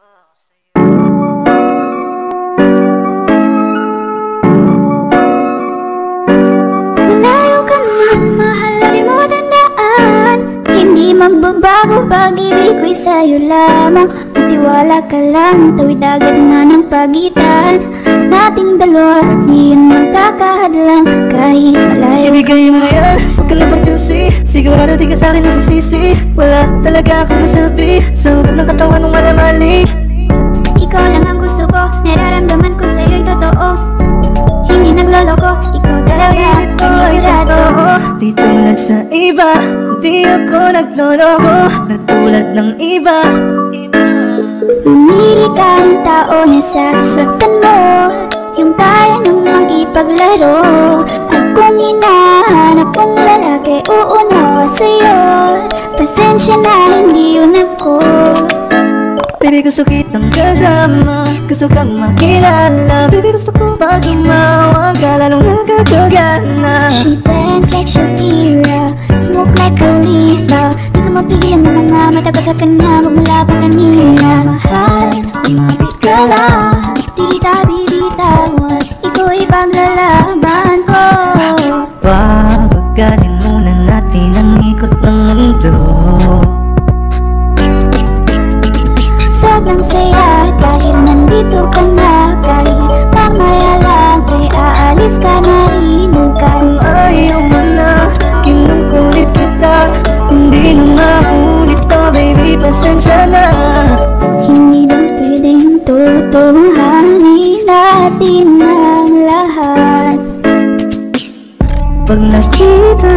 Malayo ka man, mahal di mo Hindi magbabago pag-ibig ko'y sa'yo lamang Magtiwala ka lang, tawid agad na ng pagitan. Nating dalawa, di yun magkakahadlang. Kahit malayo Ibigay mo yan, huwag ka na mag-juicy Sigurado di ka sa'kin nagsisisi. Wala talaga akong masabi. Sa hubog ng katawan ng malamali. Ikaw lang ang gusto ko, nararamdaman ko sa'yo'y totoo. Hindi nagloloko, ikaw talaga Ito ay totoo. Di tulad sa iba. Di ako nagloloko Natulad ng iba. Iba Mamili ka ng tao na sasaktan mo Yung kaya nang makipaglaro. At kung hinahanap mong lalaki uunawa sa'yo. Pasensya na hindi yun ako. Baby gusto kitang kasama Gusto kang makilala. Baby gusto ko pag umawa ka Lalong nagkakagana She dance like Shakira Smoke like Di ka mapigilan ng mga mata ko sa kanya Magmula pa kanina. Mahal, umapit ka lang Di kita bibitawan Ikaw paglalaban ko. Papagalin muna natin ang ikot ng mundo. Sobrang saya dahil nandito ka na. Kahit mamaya lang ay aalis ka na rin. Kung ayaw mo na, kinukulit kita. Hindi na maulit to baby, pasensya na. Hindi ba pwedeng tutuhanin natin ang lahat. Pag nakita,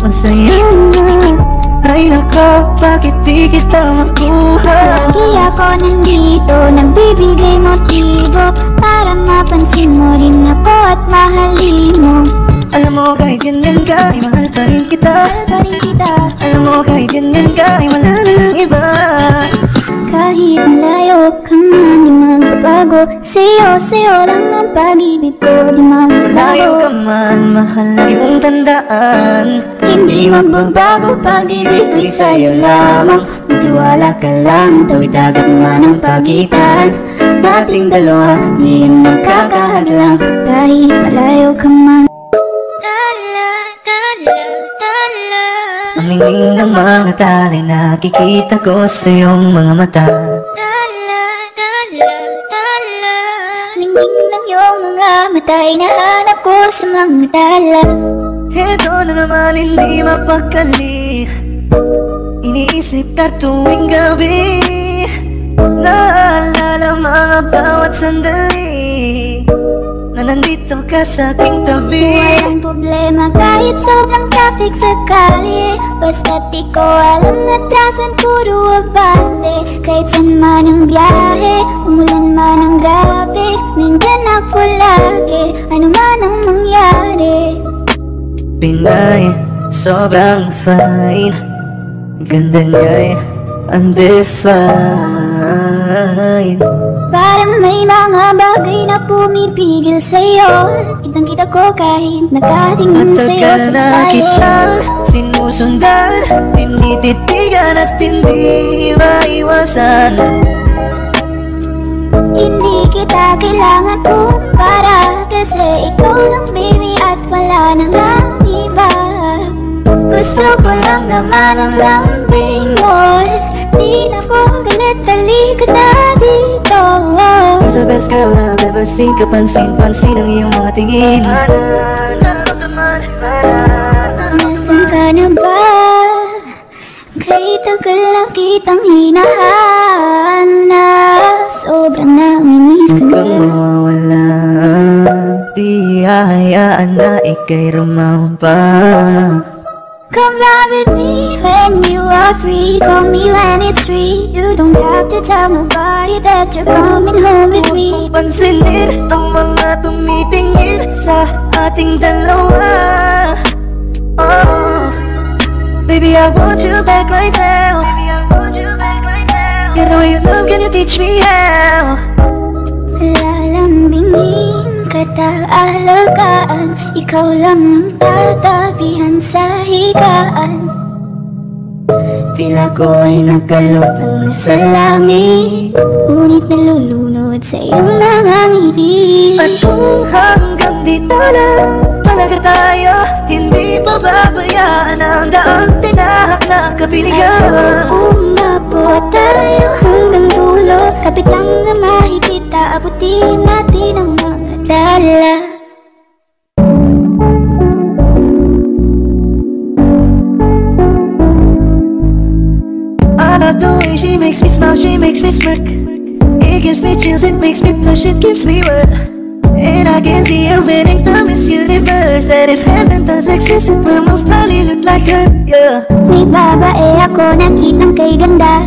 masaya na. Ay nako, bakit di kita makuha? Lagi ako nandito Nagbibigay motibo. Para mapansin mo rin ako at mahalin mo Alam mo kahit ganyan ka, ay mahal pa rin kita. Mahal pa rin kita. Alam mo kahit ganyan ka, ay wala na lang iba. Kahit malayo ka man Di magbabago. Sa'yo, sa'yo lang ang pag-ibig ko Di Layo ka magbabago man, mahal lagi mong tandaan. Hindi magbabago Pag-ibig ko'y sa'yo lamang. Magtiwala ka lang Tawid agad man ang pagitan. Dating dalawa Di magkakahadlang. Kahit malayo ka man Ningning ng mga tali Nakikita ko sa iyong mga mata. Tala, tala, tala. Ningning ng iyong mga matay Nahanap ko sa mga tala. Ito na naman hindi mapakali Iniisip ka tuwing gabi. Naalala mga bawat sandali nandito ka sa aking tabi. Walang problema kahit sobrang traffic sa kalye. Basta't di ko alam atrasan puro abante. Kahit saan man ang biyahe, umulan man ang grabe. Nandyan ako lagi, ano man ang mangyari. Pinay, sobrang fine. Ganda niya'y undefined Parang may mga bagay na pumipigil sa'yo. Kitang kita ko kahit nakatingin sa'yo Matagal sa na tayo kita sinusundan Tinititigan at hindi maiwasan. Hindi kita kailangan kumpara Kasi ikaw lang baby at wala nang ang iba. Gusto ko lang naman ang lambing mo Di na ko galit, talikod na dito. You're the best girl I've ever seen. Kapansin-pansin ang iyong mga tingin. Nasaan ka na ba? Kay tagal na kitang hinahanap. Sobrang namimiss ka Kung na mawawala. Di hahayaan na ikay rumampa Come down with me when you are free. Call me when it's free. You don't have to tell nobody that you're coming home with Huwag me. Mong pansinin ang mga tumitingin sa ating dalawa. Oh, baby I want you back right now. Baby I want you back right now. You know you love, can you teach me how? Lalambingin kataalagaan Ikaw lang ang tatabihan sa higaan. Tila ko ay nakalutang na sa langit Ngunit nalulunod sa iyong mga ngiti. At kung hanggang dito lang talaga tayo Hindi pa babayaan ang daang tinahak na kabiligan Umabot tayo hanggang dulo Kapit lang na mahigit Aabutin natin ang mga I love the way she makes me smile, she makes me smirk. It gives me chills, it makes me blush, it keeps me wet And I can see her winning the Miss Universe. That if heaven does exist, it will most probably look like her, yeah. May babae ako nakitang kay ganda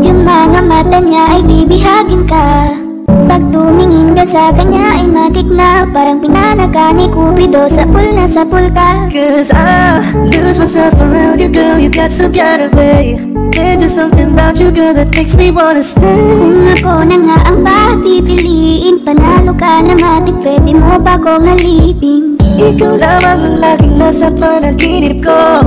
Yung mga mata niya ay bibihagin ka Pag tumingin ka sa kanya ay matik na Parang pinanaka ni Cupido sa pool na sa pool ka. Cause I lose myself around you, girl, you got some kind of way. There's just something about you, girl, that makes me wanna stay. Kung ako na nga ang papipiliin Panalo ka na matik, pwede mo ba kong alipin Ikaw lamang ang laging nasa panaginip ko.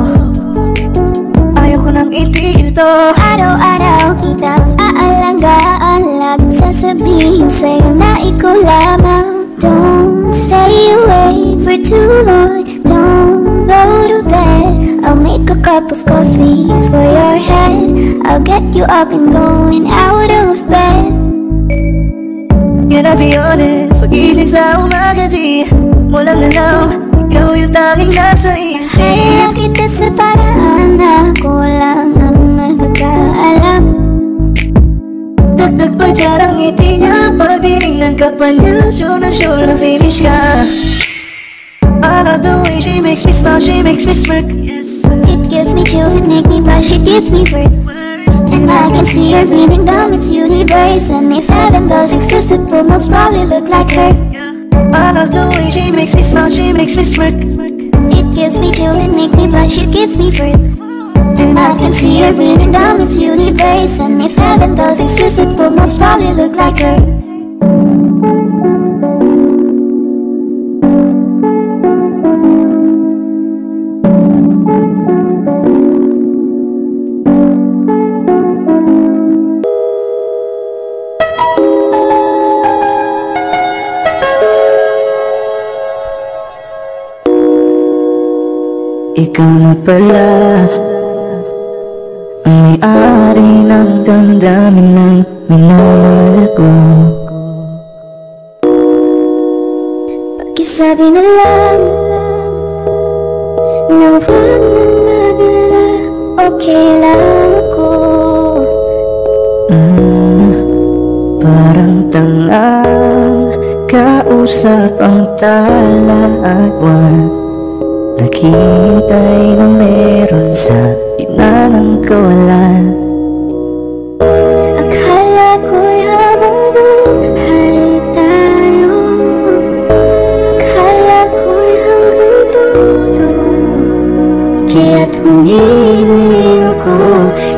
Ayaw ko nang itigil to. Araw-araw kitang aalagaan Laging sasabihin sa'yo na ikaw lamang Don't stay awake for too long. Don't go to bed. I'll make a cup of coffee for your head. I'll get you up and going out of bed. Can I be honest? Pag-isip sa umaga di Mo lang alam Ikaw yung tanging nasa isip Kaya kita sa paraan Ako lang ang nagkakaalam Dagdag pa dyan ang ngiti niya Pag tinignan ka niya Sure na sure na finish ka. I love the way she makes me smile She makes me smirk. Yes It gives me chills, it makes me blush, it gives me birth And I can see her breathing down its universe And if heaven does exist, it will most probably look like her. I love the way she makes me smile She makes me smirk. It gives me chills, it makes me blush, it gives me birth And I can see her breathing down this universe. And if heaven does exist, it will most probably look like her na pala Ang may-ari ng damdamin ng minamahal ko Pakisabi na lang Na huwag nang mag-alala Okay lang ako. Mm, Parang tangang kausap ang tala at buwan Naghihintay na meron sa ina ng kawalan Akala ko'y habang buhay tayo. Akala ko'y hanggang dulo. Kaya't humiling ako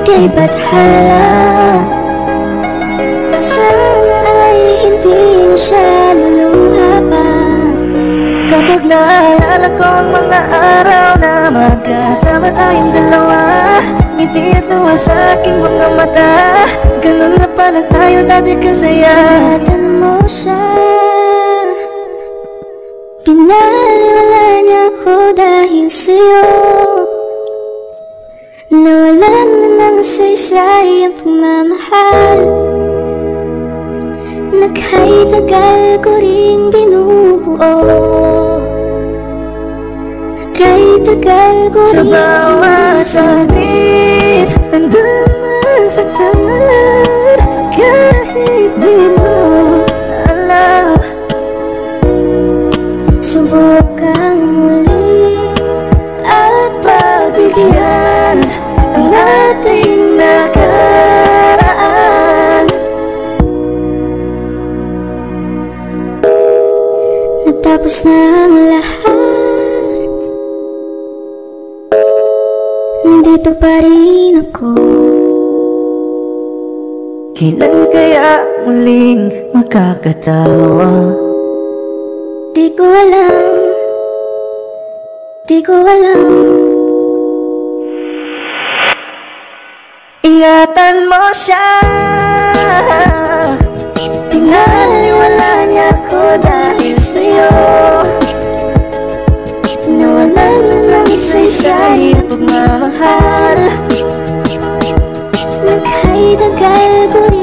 kay Bathala. Sana ay hindi na siya luluha pa. Kapag naalala ko ang mga araw magkasama tayong dalawa. Ngiti at luha sa aking mga mata. Ganun na pala tayo dati kasaya. Ingatan mo siya. Pinaliwala niya ako dahil sa'yo. Nawalan na ng saysay ang pagmamahal. Nagkay-tagal ko rin binubuo Nagkay-tagal ko Sa rin bawat sanit Nandun masaktan Kahit di mo alam Subukang muli At pagbigyan Ang ating nakaraan Natapos na ang lahat Nandito pa rin ako. Kailan kaya muling makakatawa? Di ko alam. Di ko alam. Ingatan mo siya. Pinaliwala niya ako dahil na ng saysay at pagmamahal Naghay-dagal ko rin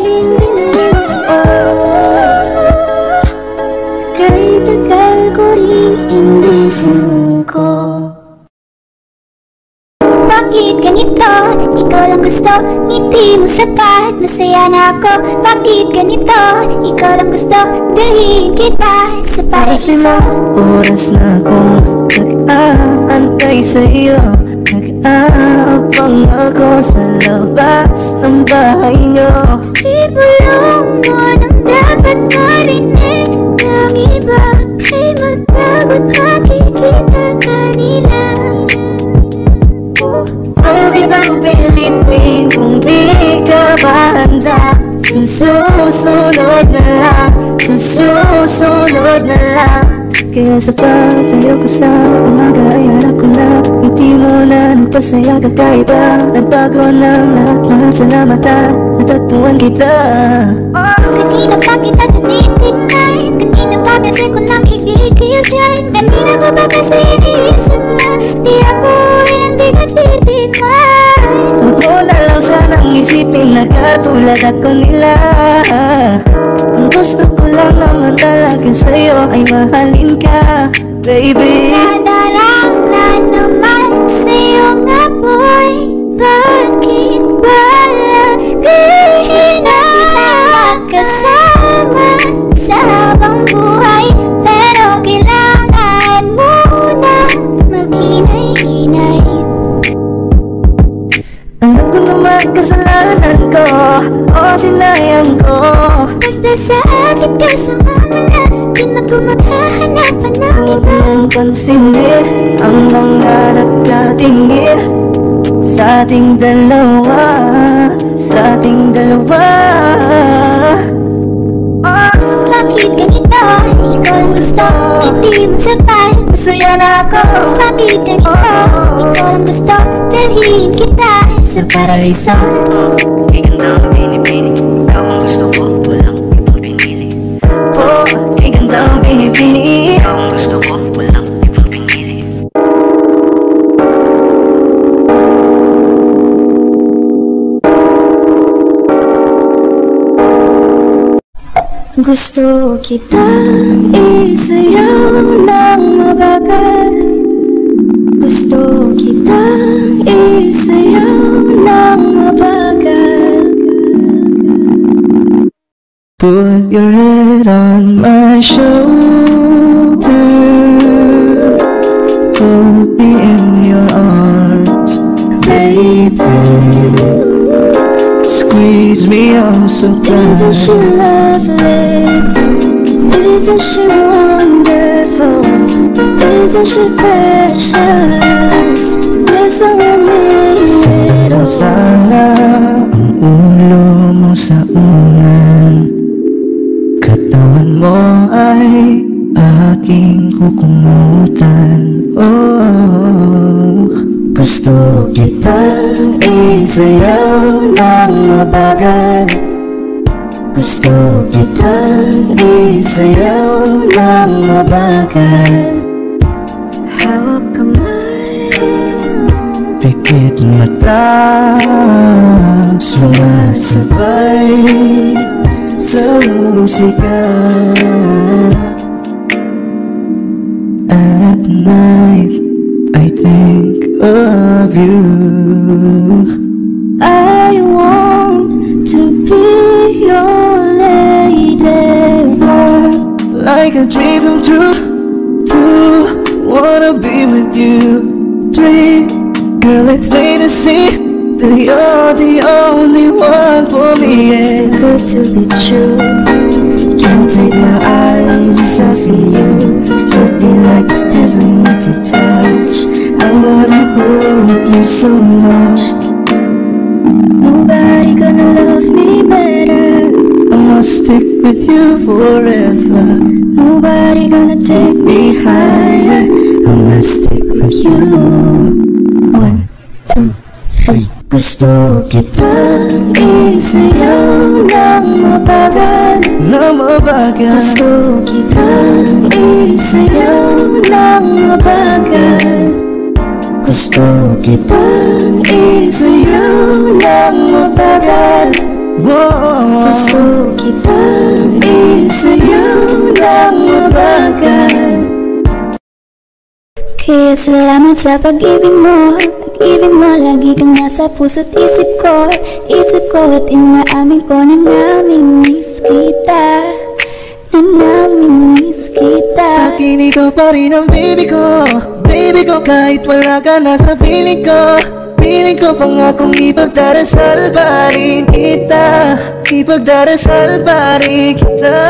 ngiti mo sapat Masaya na ako, bakit ganito? Ikaw lang gusto, dalhin kita. Sa paraiso mo oras na akong nag-aantay sa'yo. Nag-aabang ako sa labas ng bahay nyo. Ibulong mo nang dapat marinig. Ng iba Ay magtagot makikita kanila. Huwag kitang pilitin kung di ka ba handa Sa na lang, sa na lang Kaya sa pagtayo ko sa umaga ay harap ko na Ngiti mo na nagpasaya kakaiba Nagbago ng lahat-lahat sa mata Natagpuan kita. Kanina pa kita tinitignan Kanina pa kasi ko nang higigil dyan Kanina pa ba kasi iniisip na Di ako ay hindi ka titignan lang sanang isipin na katulad ako nila. Ang gusto ko lang naman talaga sa'yo ay mahalin ka Baby. Nadarang na naman sa'yo nga boy sinayang ko. Basta sa akin ka sumama na Di na ko maghahanapan ng Huwag iba mong pansinin Ang mga nagkatingin Sa ating dalawa Sa ating dalawa. Oh, Bakit ganito? Ikaw ang gusto. Hindi mo masaya na ako. Bakit ganito? Ikaw ang gusto. Dalhin kita sa paraiso. Iganda ang Ikaw ang gusto ko, walang ibang pinili. Oh, iganda ang binibini Ikaw ang gusto ko, walang ibang pinili. Gusto kitang isayaw ng mabagal. Gusto kitang isayaw ng mabagal Put your head on my shoulder Hold me in your arms Baby Squeeze me oh so Isn't she tight lovely? Isn't she wonderful? Isn't she precious? I'm Pero amazing sana aking kukumutan. Oh, Gusto kitang isayaw ng mabagal. Gusto kitang isayaw ng mabagal. Hawak kamay pikit mata. Sumasabay sa musika night, I think of you. I want to be your lady. Like a dream come true Two, wanna be with you. Three, girl it's plain to see That you're the only one for me It's too yeah. good to be true. Can't take my eyes off of you. You'd be like to touch. I wanna hold you so much. Nobody gonna love me better. I must stick with you forever. Nobody gonna take me higher. I must stick with You. One, two, three Gusto kitang isayaw ng mabagal. Na mabagal. Gusto kitang isayaw ng mabagal. Gusto kitang isayaw ng mabagal. Whoa. Gusto kitang isayaw ng mabagal. Kaya salamat sa pag-ibig mo Pag-ibig mo, lagi kang nasa puso't isip ko Isip ko at inaamin ko na namimiss kita Na namimiss kita. Sa akin ikaw pa rin ang baby ko Baby ko kahit wala ka na sa piling ko. Piling ko pangakong ipagdarasal pa rin kita Ipagdarasal pa rin kita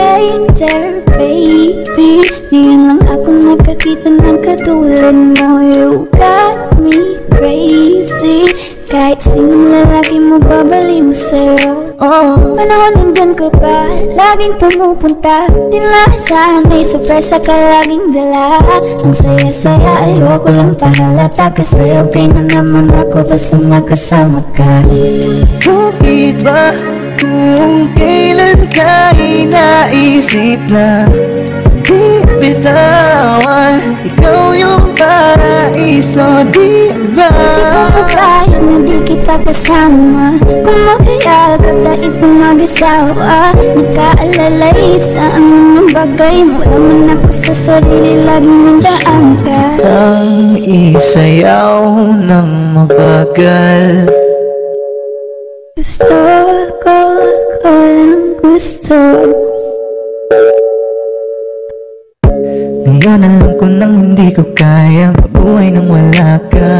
There baby Ngayon lang ako nakakita ng katulad mo. You got me crazy. Kahit sinong lalaki mo babaliw sa'yo. Oh, Panahon nandun ka pa. Laging pumupunta. Di maasahan may sorpresa ka laging dala. Ang saya-saya ayoko lang pahalata. Kasi okay na naman ako basta magkasama ka. Bakit ba kung kailan ka inaisip na Di bitawan Ikaw yung paraiso, di ba? Di ko pa kaya na di kita kasama. Kung magkayagap dahil kung mag-asawa Nakaalalay sa anong bagay Wala man ako sa sarili Laging nandaan ka. Ang isayaw ng mabagal Gusto ko, ko lang gusto. Ngayon alam ko nang hindi ko kaya Mabuhay nang wala ka.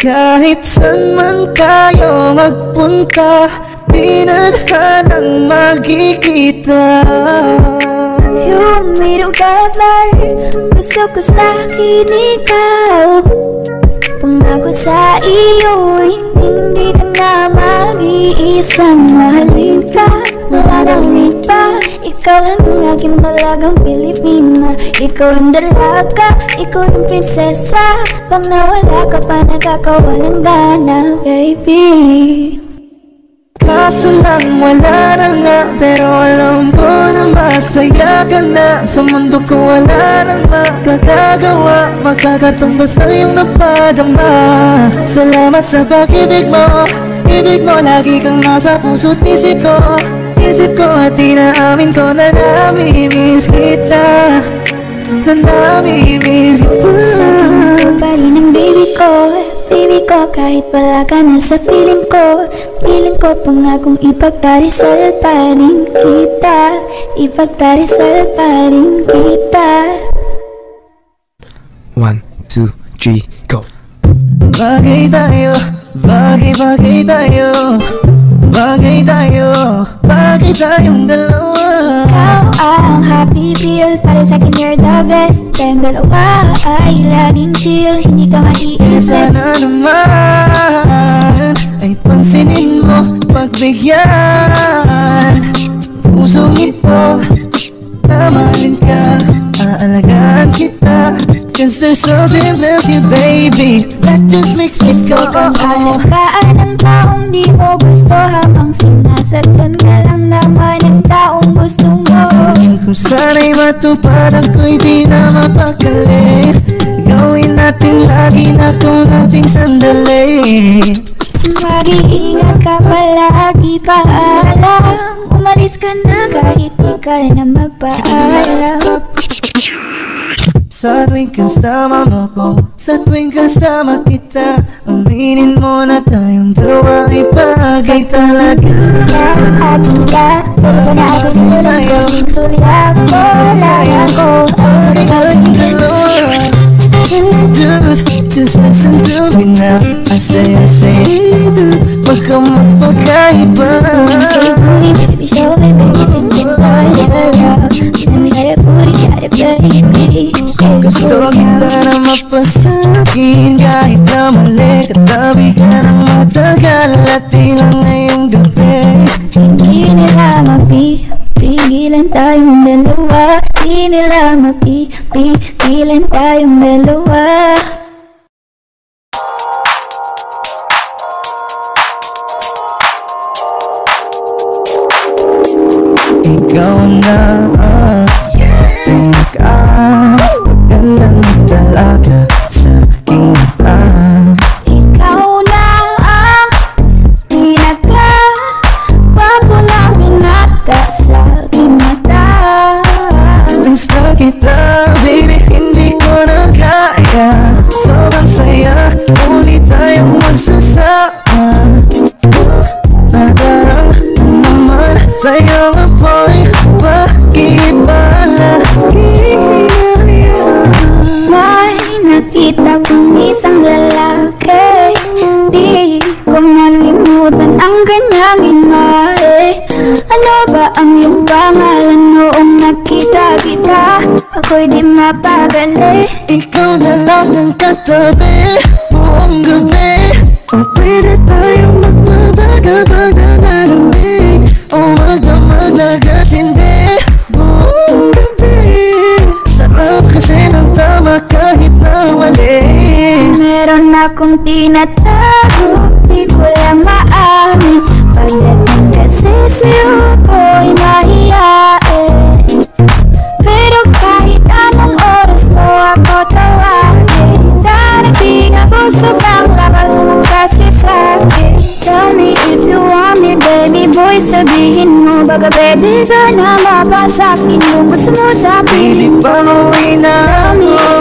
Kahit saan man tayo magpunta Di na nang magkikita. You made together Gusto ko sa'kin ikaw. Pangako sa iyo Hindi hindi ka na mag-iisang Mahalin ka Wala nang iba Ikaw lang ang aking dalagang Pilipina. Ikaw ang dalaga Ikaw yung prinsesa. Pag nawala ka pa Nagkakawalang gana Baby. Kaso lang wala na nga Pero alam ko na masaya ka na. Sa mundo ko wala nang makakagawa Magkakatumba sa iyong napadama Salamat sa pag-ibig mo Ibig mo lagi kang nasa puso't isip ko. Isip ko at inaamin ko na namimiss kita. Na namimiss kita. Ko pa rin ang baby ko? Baby ko kahit wala ka na sa feeling ko. Feeling ko pangakong ipagdarisal pa rin kita. Ipagdarisal pa rin kita. One, two, three, go. Bagay tayo, bagay bagay tayo. Bagay tayo, bagay tayong dalawa. Ikaw ang happy feel. Para sa'kin you're the best. Tayong dalawa ay laging chill. Hindi ka maiisis sana naman Ay pansinin mo, pagbigyan. Pusong ito, tamahalin ka. Aalagaan kita Cause there's something about you baby That just makes me go ang oh, oh. alagaan ng taong di mo gusto Habang sinasagdan ka lang naman ng taong gusto mo. Kung sana'y matupad ako'y di na mapakali Gawin natin lagi na itong ating sandali. Mag-iingat ka palagi paalam. Umalis ka na kahit di ka na magpaalam Sa tuwing kasama mo ko Sa tuwing kasama kita Aminin mo na tayong dalawa ay bagay talaga. Ka, pero sana ako dito lang Paging sulyap ko, laya ko Ang ikaw Tayong tingin dalawa Hey dude, just listen to me now I say, I say, dude kang magpagkaiba Say booty, nagkamali Katabi ka ng matagal at tila ngayong gabi. Hindi nila mapipigilan tayong dalawa. Hindi nila mapipigilan tayong dalawa. Ikaw na ang yeah. pinaka Maganda na talaga tinatago Di ko lang maamin. Pagdating kasi sa'yo ko'y mahihain Pero kahit anong oras mo ako tawagin Darating ako sobrang lakas mo kasi sa'kin. Tell me if you want me baby boy Sabihin mo baga pwede ka na mapasakin Kung gusto mo sa Pili piling na Tell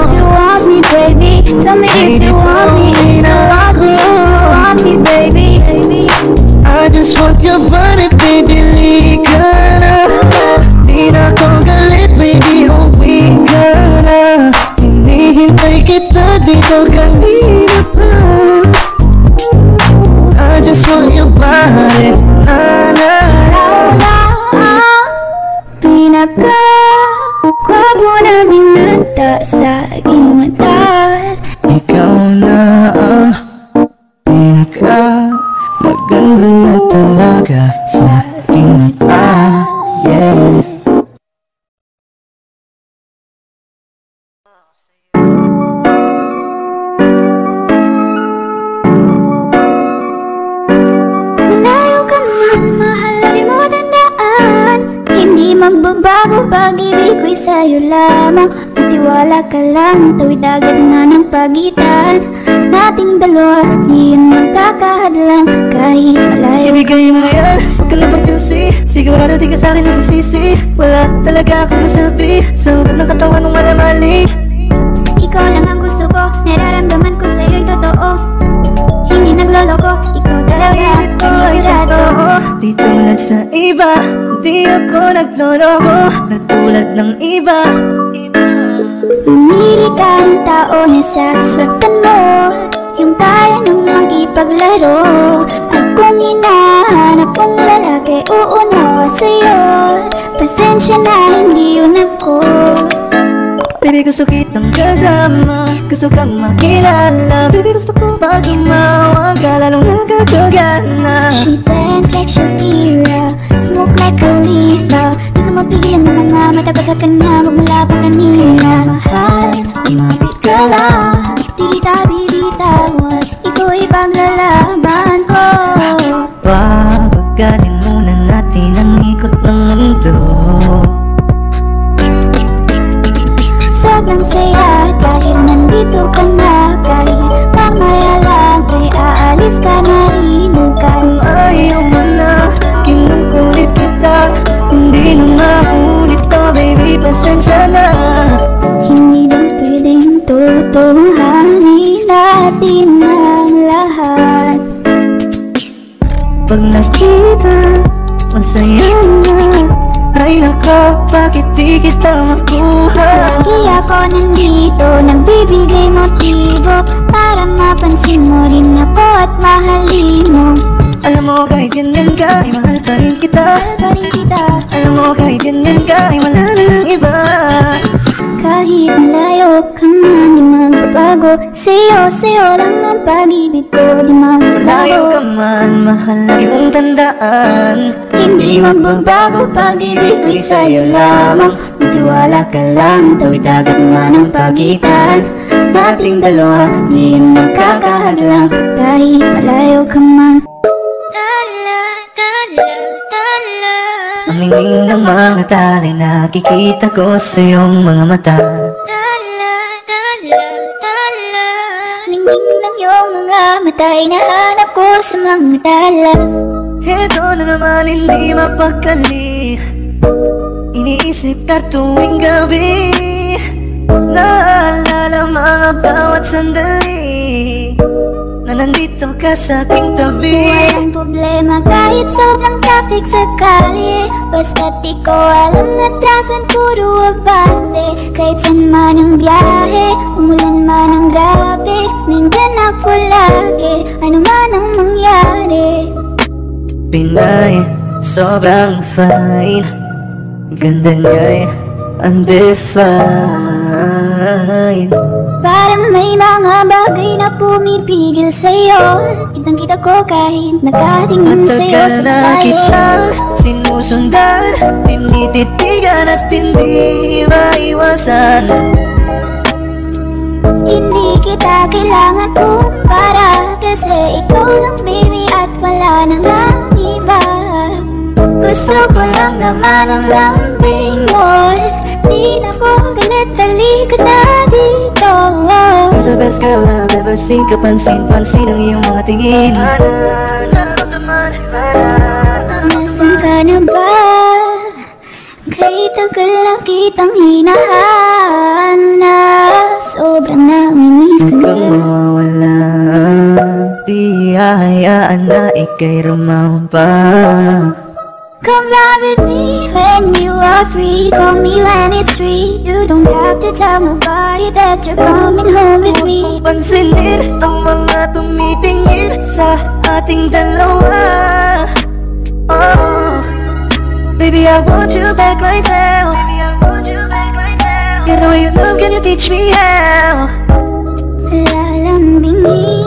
Tell me if you want me, if you want me, you want me, baby, baby. I just want your body, Malayo ka man, mahal na di mo Hindi magbabago pag-ibig ko'y sa'yo lamang. Magtiwala ka lang, tawid agad na ng pagitan. Nating dalawa, di yun magkakahadlang. Kahit malayo Ibigay mo na yan, huwag ka lang mag-juicy. Sigurado di ka sa'kin nagsisisi. Wala talaga akong masabi Sa hubog ng katawan ng malamali Ikaw lang ang gusto ko, nararamdaman ko sa'yo'y totoo. Hindi nagloloko, ikaw talaga sigurado totoo Di tulad sa iba Di ako nagloloko. Natulad ng iba Mamili ka ng tao na sasaktan mo. Yung kaya nang makipaglaro. At kung hinahanap mong lalaki uunawa sa'yo. Pasensya na hindi yun ako Baby gusto kitang kasama Gusto kang makilala. Baby gusto ko pag umawa ka Lalong nagkakagana She dance like Shakira Smoke like Khalifa. Di ka mapigilan ng mga mata ko sa kanya Magmula pa kanina. Mahal, kumapit ka lang Di kita bibitawan Ikaw ipaglalaban ko. Papagalin muna natin ang ikot ng mundo pasensya na. Hindi ba pwedeng tutuhanin natin ang lahat. Pag nakita, masaya na. Ay nako, bakit di kita makuha? Lagi ako nandito Nagbibigay motibo. Para mapansin mo rin ako at mahalin mo. Alam mo kahit ganyan ka, ay mahal pa rin kita. Pa rin kita. Alam mo kahit ganyan ka, ay wala na ng iba. Kahit malayo ka man Di magbabago. Sa'yo, sa'yo lang ang pag-ibig ko Di Layo ka magbabago man, mahal lagi mong tandaan. Hindi magbabago Pag-ibig ko'y sa'yo lamang. Magtiwala ka lang Tawid agad man ang pagitan. Dating dalawa Di yun magkakahadlang. Kahit malayo ka man Ningning ng mga tali nakikita ko sa iyong mga mata. Tala, tala, tala. Ningning ng iyong mga matay Nahanap ko sa mga tala. Ito na naman hindi mapakali Iniisip ka tuwing gabi Naalala mga bawat sandali nandito ka sa aking tabi. Walang problema kahit sobrang traffic sa kalye. Basta't ko alam atrasan puro abante. Kahit saan man ang biyahe, umulan man ang grabe. Nandyan ako lagi, ano man ang mangyari. Pinay, sobrang fine. Ganda niya'y undefined Parang may mga bagay na pumipigil sa'yo. Kitang kita ko kahit nakatingin sa'yo Matagal sa na tayo. kitang sinusundan Tinititigan at hindi maiwasan. Hindi kita kailangan kumpara Kasi ikaw lang baby at wala nang ang iba. Gusto ko lang naman ang lambing mo Di na ko galit, talikod na dito. You're the best girl I've ever seen. Kapansin-pansin ang iyong mga tingin. Nasaan ka na ba? Kay tagal na kitang hinahanap. Sobrang namimiss ka na mawawala. Di hahayaan na ikay rumampa Come down with me when you are free. Call me when it's free. You don't have to tell nobody that you're coming home with me. Mong pansinin ang mga tumitingin sa ating dalawa ah. Oh, baby I want you back right now. Baby I want you back right now. The way you love, can you teach me how? Lalambingin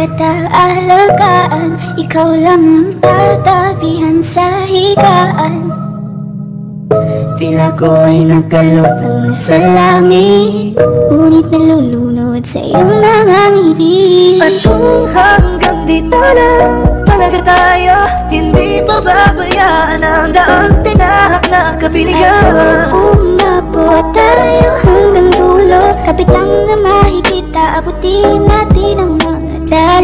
kita alagaan Ikaw lang ang tatabihan sa higaan. Tila ko ay nakalutang sa langit Ngunit nalulunod sa iyong mga ngiti. At kung hanggang dito lang talaga tayo Hindi pa babayaan ang daang tinahak na kabiligan Umabot tayo hanggang dulo Kapit lang na makikita Abutin natin ang I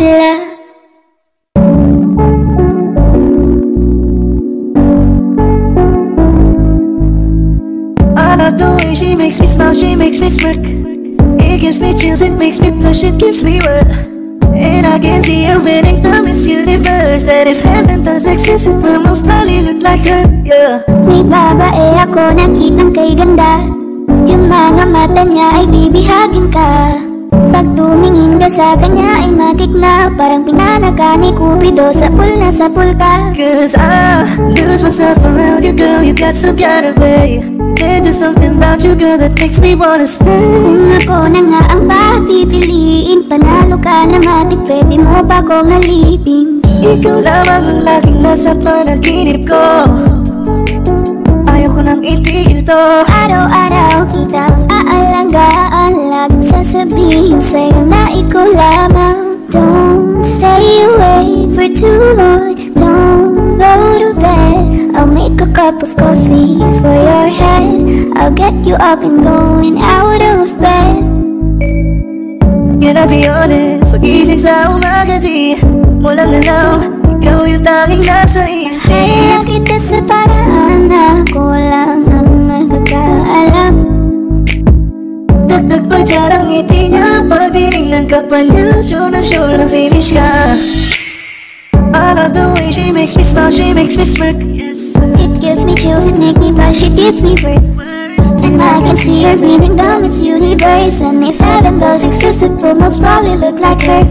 love the way she makes me smile, she makes me smirk. It gives me chills, it makes me blush, it keeps me wet And I can see her winning the Miss Universe. And if heaven does exist, it will most probably look like her, yeah. May babae ako nakitang kay ganda. Yung mga mata niya ay bibihagin ka Pag tumingin ka sa kanya ay matik na Parang pinanaga ni Cupido sa pool na sa pool ka. Cause I lose myself around you, girl, you got some kind of way There's just something about you, girl, that makes me wanna stay. Kung ako na nga ang papipiliin Panalo ka na matik, pwede mo ba kong alipin? Ikaw lamang ang laging nasa panaginip ko ko nang itigil to Araw-araw kitang sasabihin sa'yo na ikaw lamang. Don't stay away for too long. Don't go to bed. I'll make a cup of coffee for your head. I'll get you up and going out of bed. Can I be honest? Pag-isip sa umaga di. Mo lang alam Ikaw yung tanging nasa isip sa paraan Ako lang ang nakakaalam Dagdag pa dyan ang ngiti niya Pag tinignan ka pa niya Sure na sure na finish ka. I love the way she makes me smile She makes me smirk. Yes It gives me chills, it makes me blush, it gives me work. And I can see her breathing down its universe And if heaven does exist, it will most probably look like her.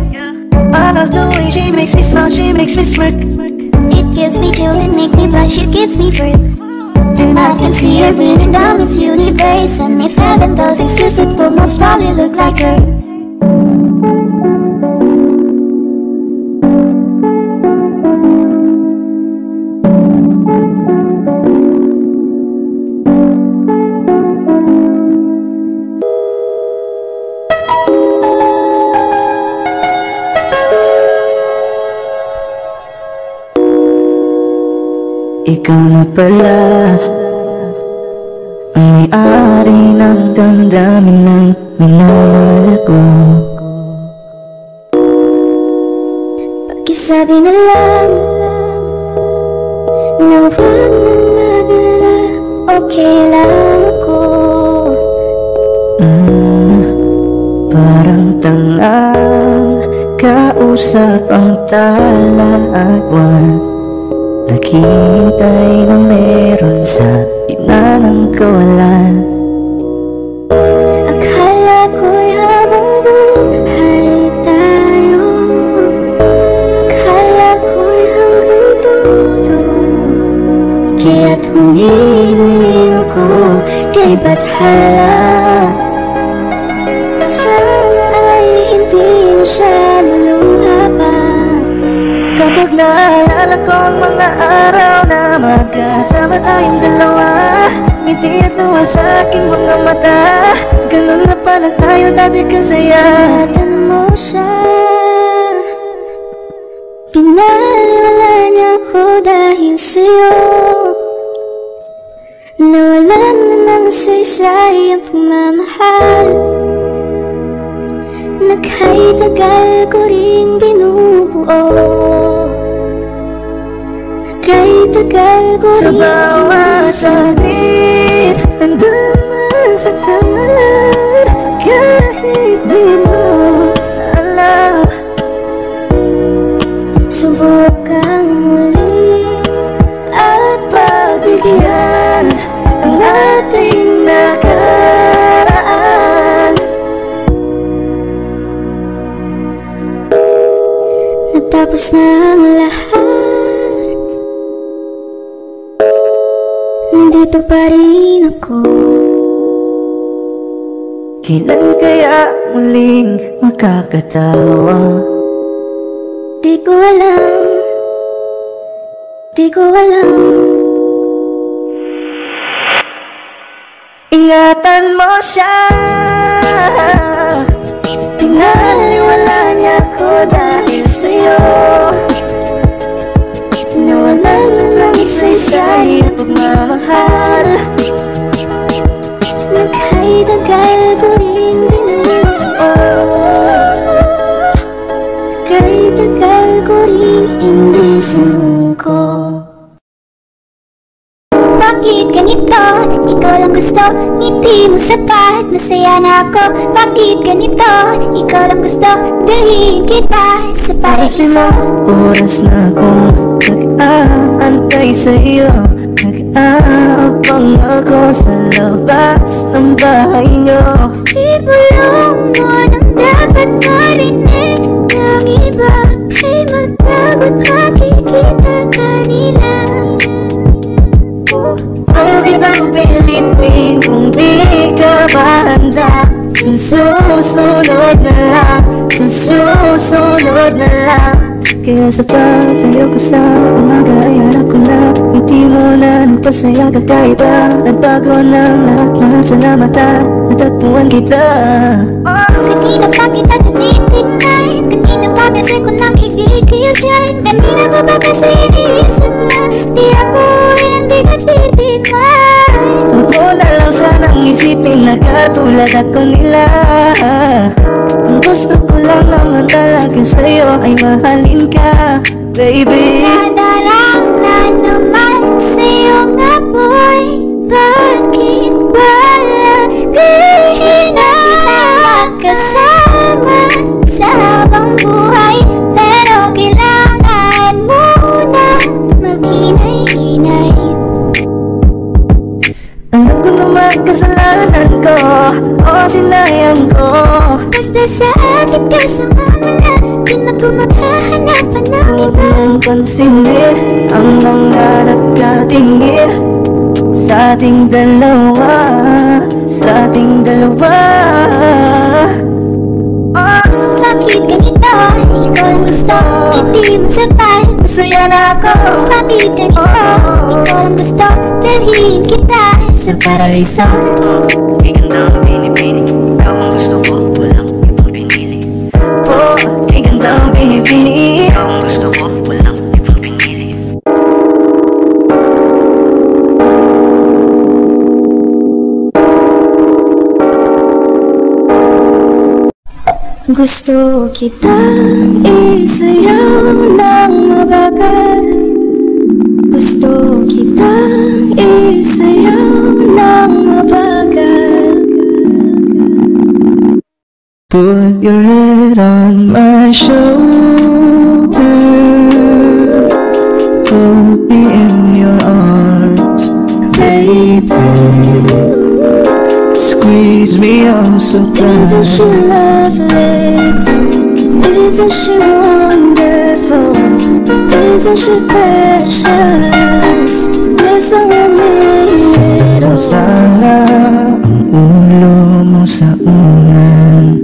I love the way she makes me smile She makes me smirk gives me chills, it makes me blush, it gives me work And I can see her breathing down this universe And if heaven does exist, it will most probably look like her Ikaw na pala Ang may-ari ng damdamin ng minamahal ko. Pakisabi na lang Na huwag nang mag-alala Okay lang ako. Mm, Parang tangang kausap ang talagwan Naghihintay ng meron sa ng kawalan. Akala ko'y habang buhay tayo. Akala ko'y hanggang dulo. Kaya't humiling ako kay Bathala. Sana ay hindi na siya luluha pa Kapag naalala ko ang mga araw na magkasama tayong dalawa. Ngiti at luha sa aking mga mata. Ganun na pala tayo dati kasaya. Ingatan mo siya. Pinaliwala niya ako dahil sa'yo. Nawalan na ng saysay ang pagmamahal. Nagkay-tagal ko rin binubuo Nagkay-tagal ko Sa rin bawat sanit Nandun masaktan Kahit di mo alam. Subukang muli At pagbigyan Ang ating nakaraan Natapos na ang lahat Nandito pa rin ako. Kailan kaya muling makakatawa? Di ko alam. Di ko alam. Ingatan mo siya. Pinaliwala niya ako dahil sa'yo. Nawalan na ng saysay ang pagmamahal Nagkay-tagal ko rin binuo Nagkay-tagal ko rin sumuko bakit ganito? Ikaw lang gusto Ngiti mo sapat Masaya na ako Bakit ganito? Ikaw lang gusto Dalhin kita Sa paraiso oras na akong nag-aantay sa iyo Nag-aabang ako sa labas ng bahay niyo Ibulong mo nang dapat marinig. Ng iba Ay magtagot Makikita ka nila Huwag kitang pilitin kung di ka ba handa Sa susunod na lang Sa susunod na lang. Kaya sa pagtayo ko sa umaga ay harap ko na nagpasaya kakaiba Nagbago ng lahat-lahat sa mata Natagpuan kita. Kanina pa kita tinitignan Kanina pa kasi ko nang higigil dyan. Kanina pa ba kasi iniisip na Di ako ay hindi ka titignan Huwag mo na lang sanang isipin na katulad ako nila. Ang gusto ko lang naman talaga sa'yo ay mahalin ka Baby. Mo na naman kasalanan ko O sinayang ko Basta sa akin ka sumama na Di na ko maghahanapan ng Huwag iba mong pansinin Ang mga nagkatingin Sa ating dalawa Sa ating dalawa. Bakit ganito? Ikaw ang gusto. Hindi mo sapat Masaya na ako. Bakit ganito? Ikaw ang gusto. Dalhin kita sa paraiso. Kay ganda ang pinipini Ikaw ang gusto ko, walang ibang pinili. Oh, ganda ang pinipini Gusto kitang isayaw ng mabagal Gusto kitang isayaw ng mabagal Put your head on my shoulder. Hold me in your arms Baby. Squeeze me up so Isn't she tight. lovely? Isn't she wonderful? Isn't she precious? There's no Pero amazing sana ang ulo mo sa unan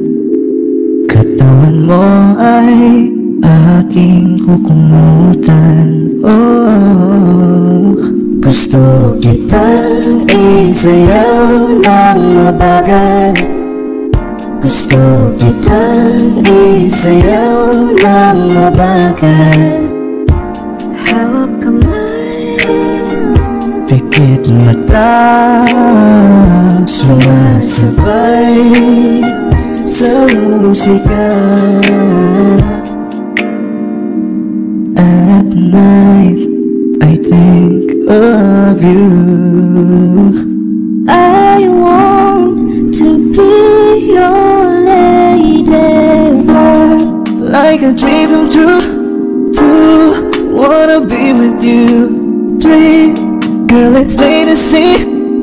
Katawan mo ay aking kukumutan Oh, Gusto kitang isayaw ng mabagal Gusto kitang isayaw ng mabagal Hawak kamay pikit mata Sumasabay sa musika At night, I think of you I want to be your lady. Like a dream come true. Two, wanna be with you. Three, girl it's plain to see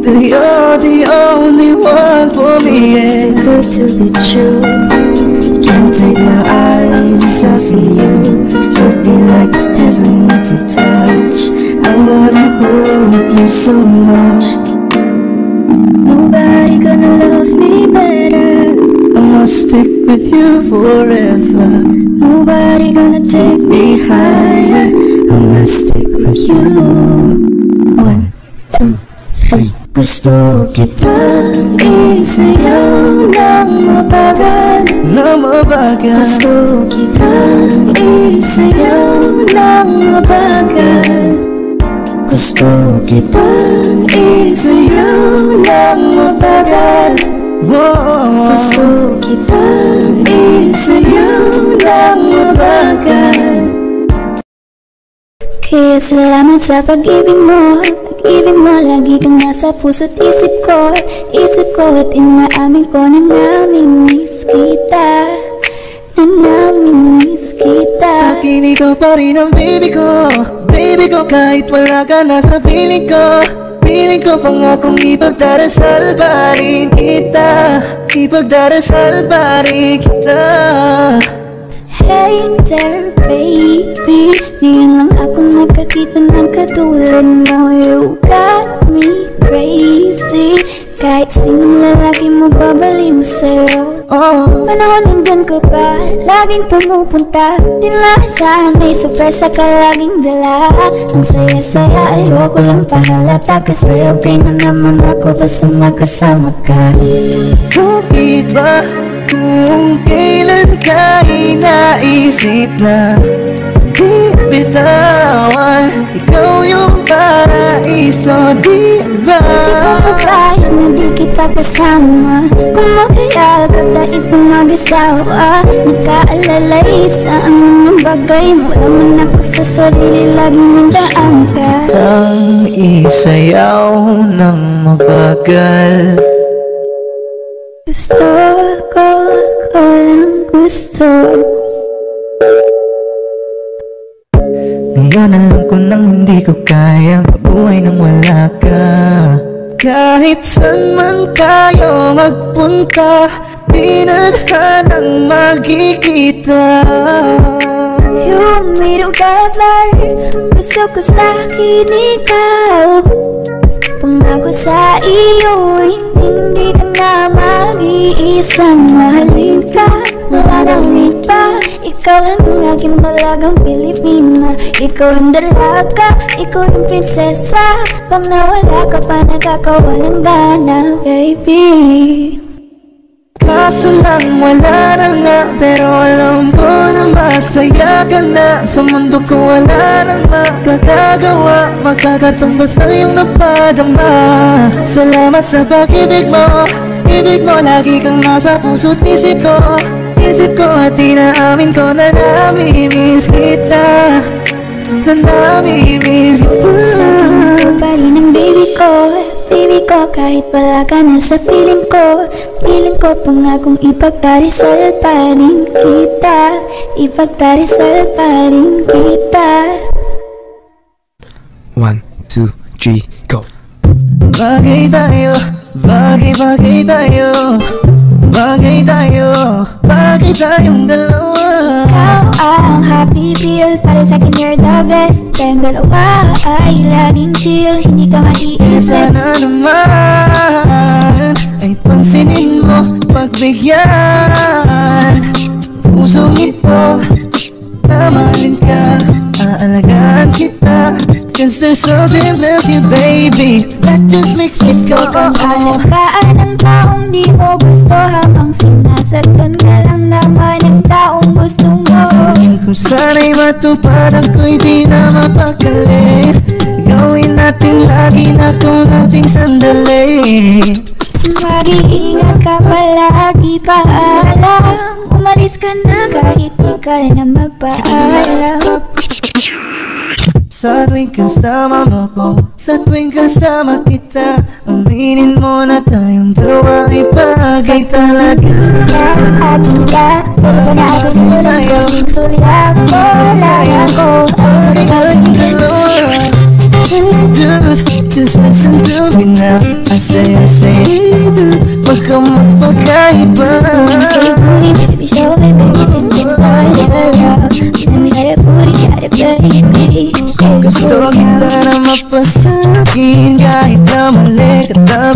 That you're the only one for me It's too yeah. good to be true. Can't take my eyes off of you. You'd be like heaven to touch. I wanna hold you so much Nobody gonna love me better. I must stick with you forever. Nobody gonna take me higher. I must stick with You. One, two, three. Gusto kitang Isayaw oh, ng mabagal Na mabagal Gusto kitang isayaw oh, ng mabagal Gusto kitang Isayaw ng mabagal. Whoa. Gusto kitang isayaw ng mabagal. Kaya salamat sa pag-ibig mo. Pag-ibig mo, lagi kang nasa puso't isip ko. Isip ko at inaamin ko na namimiss kita Na namimiss kita. Sa akin ikaw pa rin ang baby ko. Baby ko kahit wala ka na sa piling ko. Piling ko pangakong ipagdarasal pa rin kita. Ipagdarasal pa rin kita. Hey there baby. Ngayon lang ako nakakita ng katulad mo. You got me crazy. Kahit sinong lalaki mo babaliw sa'yo Oh, Panahon nandun ka pa Laging pumupunta. Lang saan may sorpresa ka laging dala. Ang saya-saya ayoko lang pahalata. Kasi okay na naman ako basta magkasama ka. Bakit ba? Kung kailan ka inaisip na bitawan Ikaw yung paraiso, di ba? Di ko papayag na di kita kasama. Kung magkayagap dahil kung mag-asawa Nakaalalay sa anong bagay. Wala man ako sa sarili Laging nandaan ka. Ang isayaw ng mabagal. Gusto ko, ko lang gusto Ngayon alam ko nang hindi ko kaya. Mabuhay nang wala ka. Kahit saan man tayo magpunta Di na hanang magkikita. You me together Gusto ko sa akin ikaw. Pangako sa iyo hindi ka na mag-iisang Mahalin ka. Akong iba Ikaw lang ang aking balagang Pilipina. Ikaw ang dalaga Ikaw yung prinsesa. Pag nawala ka pa Nagkakawalang gana Baby Kaso lang na nga Pero alam ko na masaya ka na. Sa mundo ko wala nang makakagawa Magkakatumbas na iyong napadama. Salamat sa pag-ibig mo Ibig mo lagi kang nasa puso't isip ko. Isip ko at inaamin ko na namimiss kita. Na namimiss Sa kita. Tingin ko pa rin ang baby ko Baby ko kahit wala ka na sa piling ko. Piling ko pangakong ipagtarisal pa rin kita. Ipagtarisal pa rin kita. One, two, three, go. Bagay tayo, bagay bagay tayo Bagay tayo, bagay tayong dalawa. Ikaw ang happy pill Para sa'kin you're the best. Tayong dalawa ay laging chill Hindi ka maiisis Sana naman ay pansinin mo pagbigyan. Pusong ito, tamahalin ka Aalagaan kita Cause there's something about you baby. That just makes me go Kung alagaan ng taong di mo gusto Habang sinasagdan ka lang naman ng taong gusto mo. Kung sana'y matupad ako'y di na mapakali Gawin natin lagi na kung nating sandali. Mag-iingat ka palagi paalam. Umalis ka na kahit di ka na magpaalam Sa tuwing kasama mo ko Sa tuwing kasama kita Aminin mo na tayong dalawa ay bagay talaga ka, pero sana ako dito dalawa Dude, just listen to me now. I say, I say, dude Say booty, baby, mali Katabi ka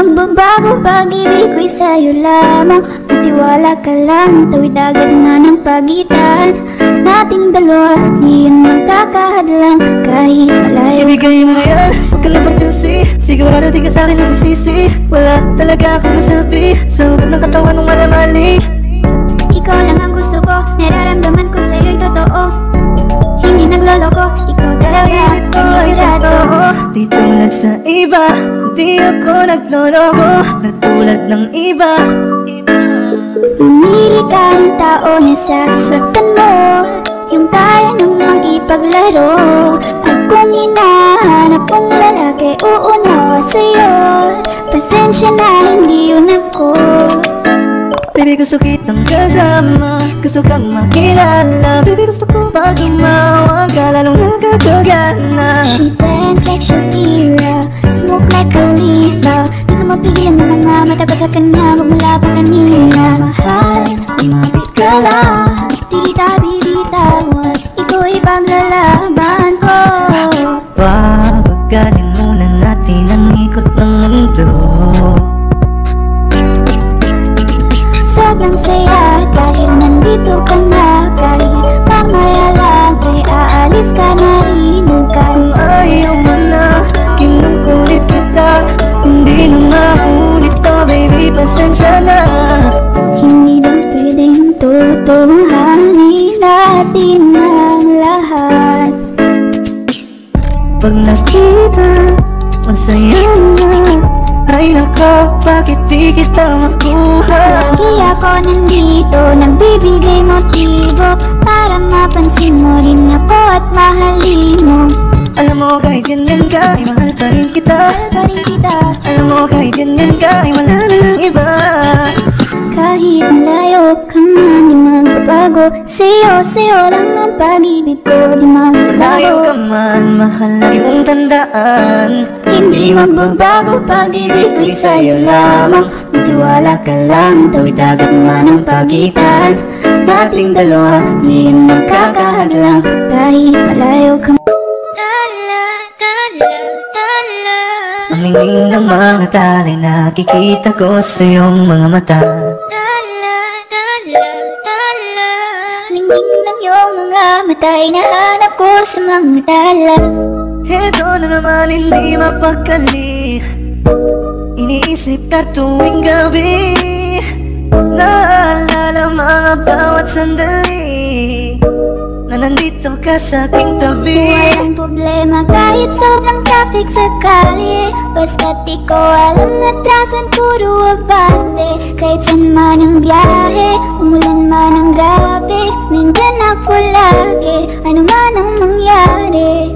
magbabago pag-ibig ko'y sa'yo lamang. Magtiwala ka lang, tawid agad na ng pagitan. Nating dalawa, di yan magkakahadlang. Kahit malayo. Ibigay mo yan, huwag ka lang mag-juicy Sigurado di ka sa'kin nagsisisi. Wala talaga akong masabi Sa hubog ng katawan ng malamali Ikaw lang ang gusto ko. Nararamdaman ko sa'yo'y totoo. Hindi nagloloko. Ikaw talaga Kahit ito ay totoo Di tulad sa iba Di ako nagloloko. Na tulad ng iba Mamili ka ng tao na sasaktan mo. Yung kaya nang makipaglaro. At kung hinahanap mong lalaki Uunawa sa'yo. Pasensya na hindi yun ako Baby gusto kitang kasama Gusto kang makilala. Baby gusto ko pag gumawa ka Lalong nagkakagana She dance like Shakira Smoke like Khalifa. Di ka mapigilan ng mga mata ko sa kanya Magmula pa kanina. Mahal, kumapit ka lang. Di kita bibitawan Ikaw ay paglalaban nandito ka na Kahit mamaya lang ay aalis ka na rin. Huwag Kung ayaw mo na, kinukulit kita. Hindi na maulit to baby, pasensya na. Hindi na pwedeng tutuhanin natin ang lahat. Pag nakita, masaya na Ay nako, bakit di kita makuha? Lagi ako nandito Nagbibigay motibo. Para mapansin mo rin ako at mahalin mo. Alam mo kahit ganyan ka, ay mahal pa rin kita. Mahal pa rin kita. Alam mo kahit ganyan ka, ay wala na ng iba Kahit malayo ka man Di magbabago. Sa'yo, sa'yo lang ang pag-ibig ko Di Malayo ka magbabago man, mahal lagi mong tandaan. Hindi magbabago pag-ibig ko'y sa'yo lamang. Magtiwala ka lang, tawid agad man ang pagitan. Dating dalawa, di magkakahadlang. Kahit malayo ka Ang ningning ng mga tali nakikita ko sa iyong mga mata Ningning ng iyong mga matay Nahanap ko sa mga tala. Ito na naman hindi mapakali Iniisip ka tuwing gabi. Naalala mga bawat sandali Na nandito ka sa aking tabi. Walang problema kahit sobrang traffic sa kalye Basta't di ko alam atrasan puro abante. Kahit saan man ang biyahe, umulan man ang grabe Nandyan ako lagi, ano man ang mangyari.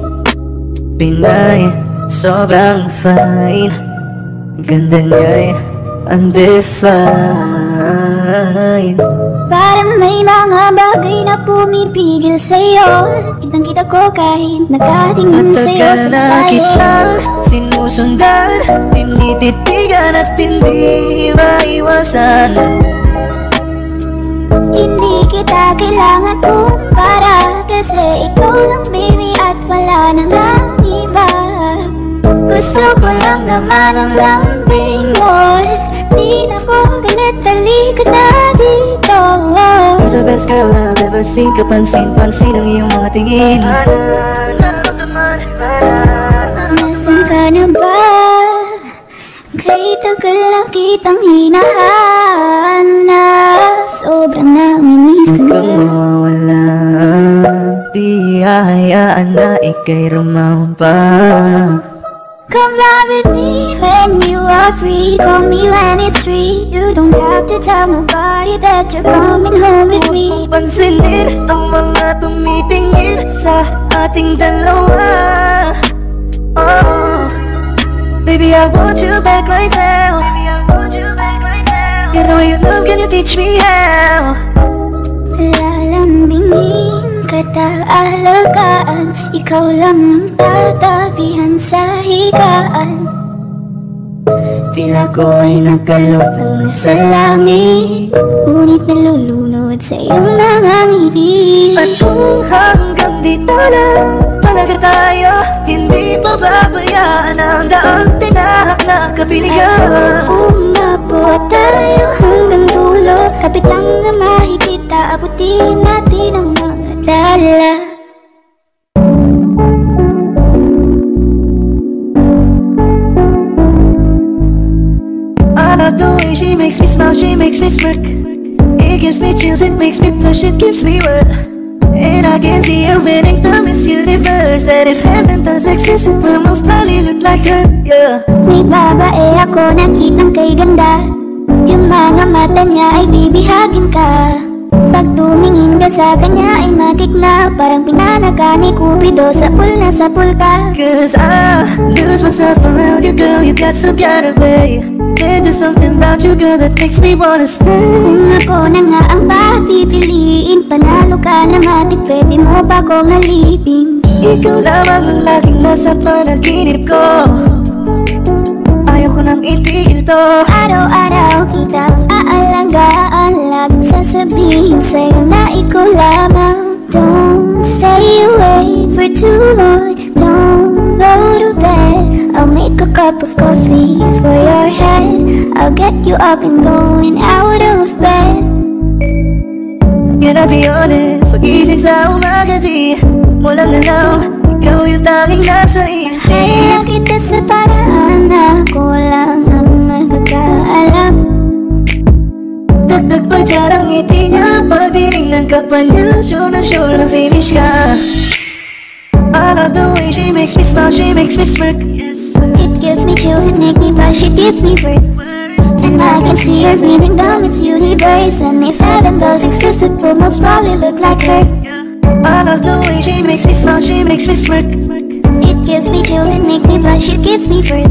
Pinay, sobrang fine. Ganda niya'y undefined Parang may mga bagay na pumipigil sa'yo. Kitang kita ko kahit nakatingin sa'yo Matagal sa na kita sinusundan. Tinititigan at hindi maiwasan. Hindi kita kailangan kumpara. Kasi ikaw lang baby at wala nang ang iba. Gusto ko lang naman ang lambing mo. Di na ko talikod na dito You're the best girl I've ever seen. Kapansin-pansin ang iyong mga tingin. Nararamdaman, Nasaan ka na ba? Kay tagal lang kitang hinahanap Sobrang namimiss ka Kung na. mawawala. Di hahayaan na ikay rumampa Come ride with me when you are free. Call me when it's free. You don't have to tell nobody that you're coming home with me. Huwag mong pansinin ang mga tumitingin sa ating dalawa Oh, baby I want you back right now. Baby I want you back right now. The way you love, can you teach me how? Lalambingin kita alagaan Ikaw lang ang tatabihan sa higaan. Tila ko ay nakalutang sa langit Ngunit nalulunod sa iyong mga ngiti. At kung hanggang dito lang talaga tayo Hindi pa babayaan ang daang tinahak na kabiligan Umabot tayo hanggang dulo Kapit lang na mahigita Abutin natin ang I love the way she makes me smile, she makes me smirk. It gives me chills, it makes me blush, it keeps me warm. And I can see her winning the Miss Universe. And if heaven does exist, it will most likely look like her, yeah. May babae ako ng kitang kay ganda. Yung mga mata niya ay bibihagin ka. Pag tumingin ka sa kanya ay matik na. Parang pinanaka ni Cupido sa pool na sa pool ka. Cause I lose myself around you, girl, you got some kind of way. There's just something about you, girl, that makes me wanna stay. Kung ako na nga ang papipiliin Panalo ka na matik, pwede mo ba kong alipin? Ikaw lamang ang laging nasa panaginip ko Ayaw ko nang itigil to Araw-araw kitang aalagaan Laging sasabihin sa'yo na ikaw lamang. Don't stay away for too long. Don't go to bed. I'll make a cup of coffee for your head. I'll get you up and going out of bed. Can I be honest? Pag-isip sa umaga di. Mo lang alam Ikaw yung tanging nasa isip kita sa paraan ako lang ang Dagdag pa dyan ang ngiti niya ka pa niya Sure na sure na finish ka I love the way she makes me smile She makes me smirk It gives me chills, it makes me blush, it gives me birth And I can see her breathing down its universe And if heaven does exist, it will most probably look like her I love the way she makes me smile She makes me smirk. It gives me chills, it makes me blush, it gives me birth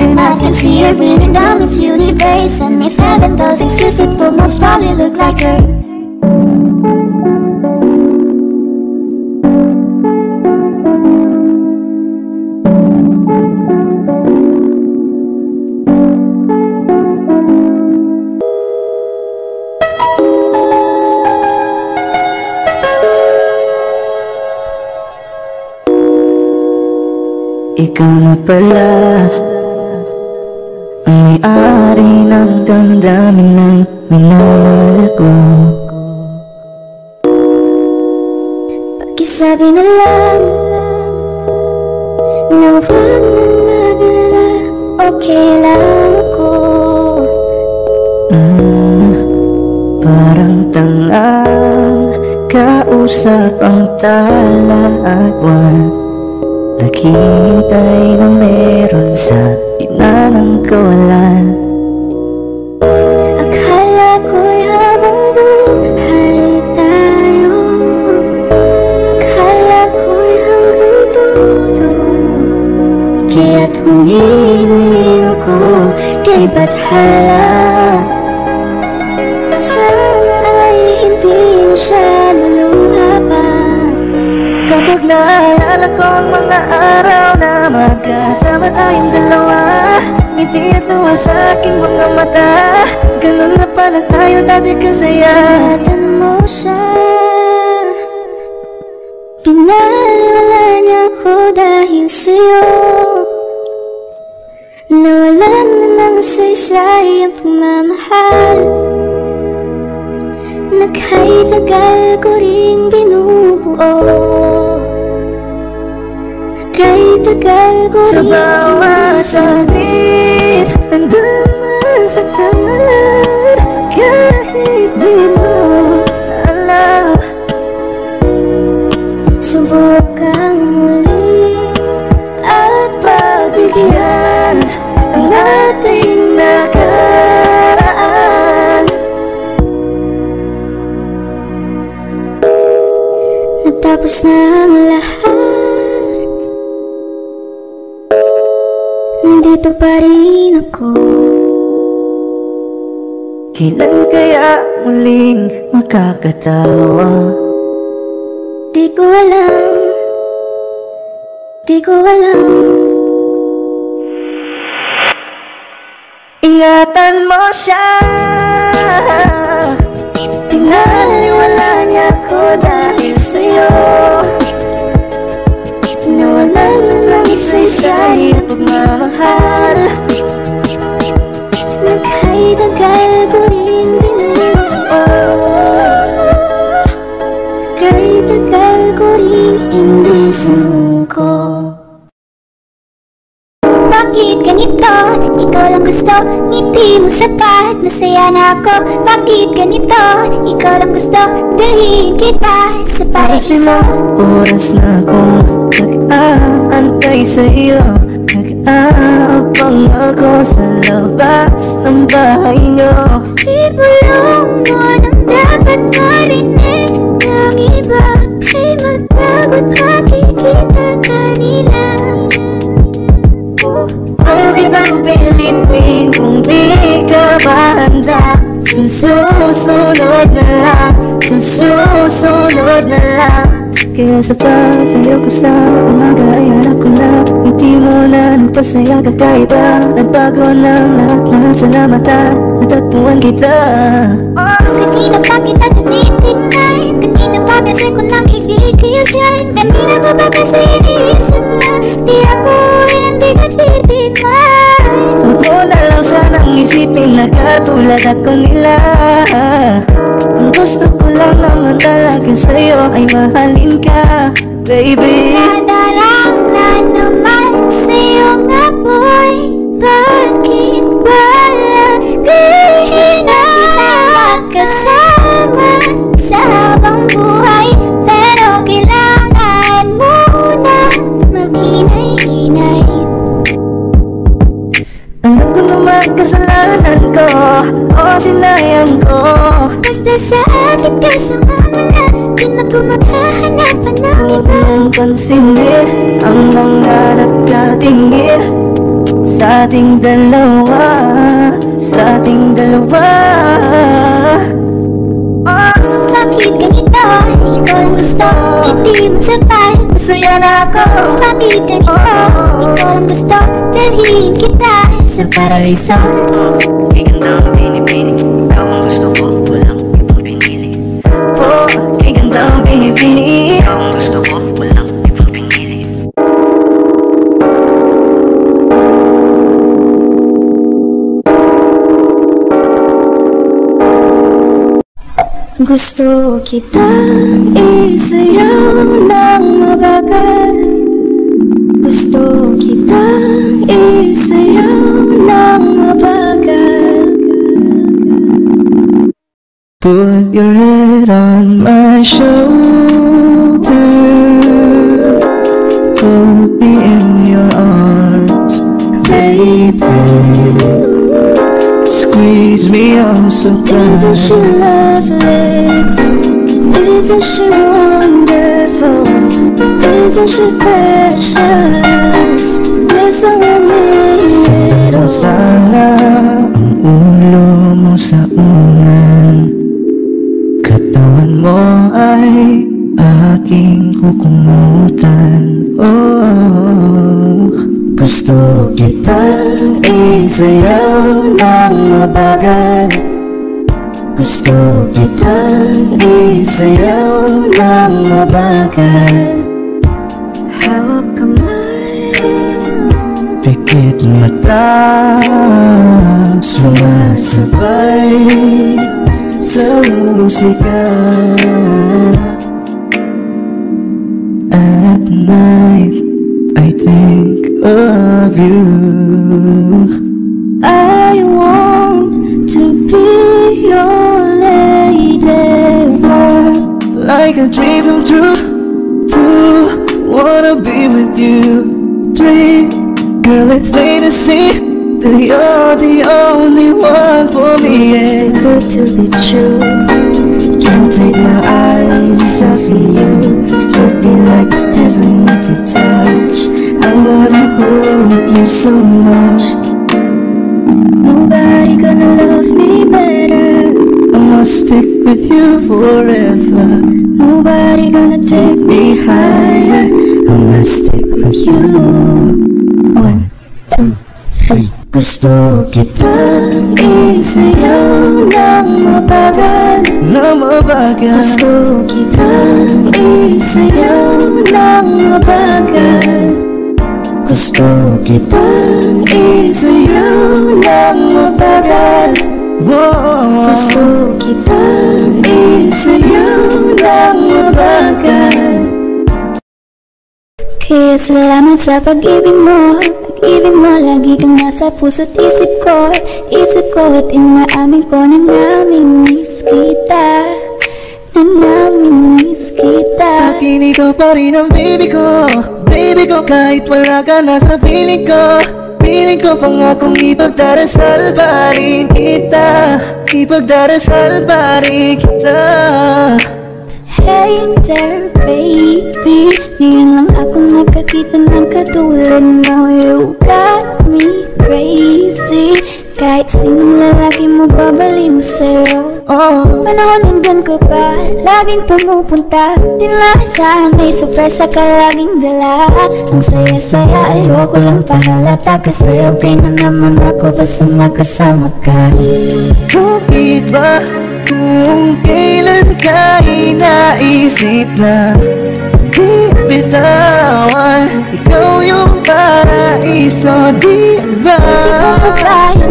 And I can see her breathing down its universe. And if heaven does exist, it will most probably look like her Ikaw na pala Ang may-ari ng damdamin ng minamahal ko. Pakisabi na lang Na huwag nang mag-alala Okay lang ako. Mm, Parang tangang kausap ang tala at buwan Naghihintay na meron sa ina ng kawalan Akala ko'y habang buhay tayo. Akala ko'y hanggang dulo. Kaya't humiling ako kay Bathala. Sana ay hindi na siya naalala ko ang mga araw na magkasama tayong dalawa. Ngiti at luha sa aking mga mata. Ganun na pala tayo dati kasaya. Ingatan mo siya Pinaliwala niya ako dahil sa'yo. Nawalan na ng saysay ang pagmamahal. Nagkay-tagal ko ring binubuo Nagkay-tagal ko Sa ring bawat sanit Nandun masaktan Kahit di mo alam Subukang muli At pagbigyan Ang ating nakaraan Natapos na ang lahat Nandito pa rin ako. Kailan kaya muling makakatawa? Di ko alam. Di ko alam. Ingatan mo siya. Pinaliwala niya ako dahil sa'yo isaysay ang pagmamahal. Nagkay-tagal ko rin binuo Gusto Ngiti mo sapat Masaya na ako. Bakit ganito? Ikaw lang gusto Dalhin kita sa paraiso. limang oras na akong Nag-aantay sa'yo. Nag-aabang ako sa labas ng bahay nyo. Ibulong mo nang dapat marinig ng iba. Ay magtagot makikita kanila kitang pilitin kung di ka ba handa Sa susunod na lang Sa susunod na lang Kaya sa pagtayo ko sa umaga ay harap ko na Ngiti mo na nagpasaya kakaiba Nagbago ng lahat-lahat Salamat at natagpuan kita Kanina pa kita tinitignan Kanina pa kasi ko nang higigil dyan Kanina pa ba kasi iniisip na Di ako ay titignan Huwag na lang sanang isipin na katulad ako nila. Ang gusto ko lang naman talaga sa'yo ay mahalin ka Baby. Nadarang na naman sa'yo nga boy. Bakit wala Basta magkasama sa habang buhay sa akin ka sumama na Di na ko maghahanapan ng Huwag iba mong pansinin Ang mga nagkatingin Sa ating dalawa Sa ating dalawa. Oh, Bakit ganito? Ikaw ang gusto. Hindi mo sapat masaya na ako. Bakit ganito? Ikaw ang gusto. Dalhin kita sa paraiso. Ganda ang pinipini Ikaw ang gusto ko, walang ibang pinili Gusto kitang isayaw ng mabagal Gusto kitang isayaw ng mabagal Put your head on my shoulder Up so Isn't she lovely? Isn't she wonderful? Isn't she precious? Listen to me, Pero little sana ang ulo mo sa unan Katawan mo ay aking kukumutan gusto kitang isayaw ng mabagal. Gusto kitang isayaw ng mabagal. Hawak kamay Pikit mata Sumasabay Sa musika. At think of you. I want to be your lady. Like a dream come true. Two, wanna be with you. Three, girl it's plain to see That you're the only one for me It's too good to be true. Can't take my eyes off of you. You'd be like heaven to touch I wanna hold you so much. Nobody gonna love me better. I must stick with you forever. Nobody gonna take me higher. I must stick with You. One, two, three. Gusto kitang isayaw ng mabagal Na mabagal Gusto kitang isayaw ng mabagal Gusto kitang isayaw ng mabagal. Whoa. Gusto kitang isayaw ng mabagal. Kaya salamat sa pag-ibig mo. Pag-ibig mo lagi kang nasa puso't isip ko. Isip ko at inaamin ko na namimiss kita. Na namimiss kita Sa akin ikaw pa rin ang baby ko. Baby ko kahit wala ka na sa piling ko. Piling ko pangakong ipagdarasal pa rin kita. Ipagdarasal pa rin kita. Hey there baby. Ngayon lang ako nakakita ng katulad mo. You got me crazy. Kahit sinong lalaki mo babaliw sa'yo Oh, Panahon nandun ka pa Laging pumupunta. Di maasahan may sorpresa ka laging dala. Ang saya-saya ayoko lang pahalata. Kasi okay na naman ako basta magkasama ka. Bakit ba kung kailan ka inaisip na Di bitawan Ikaw yung paraiso, di ba? Di ko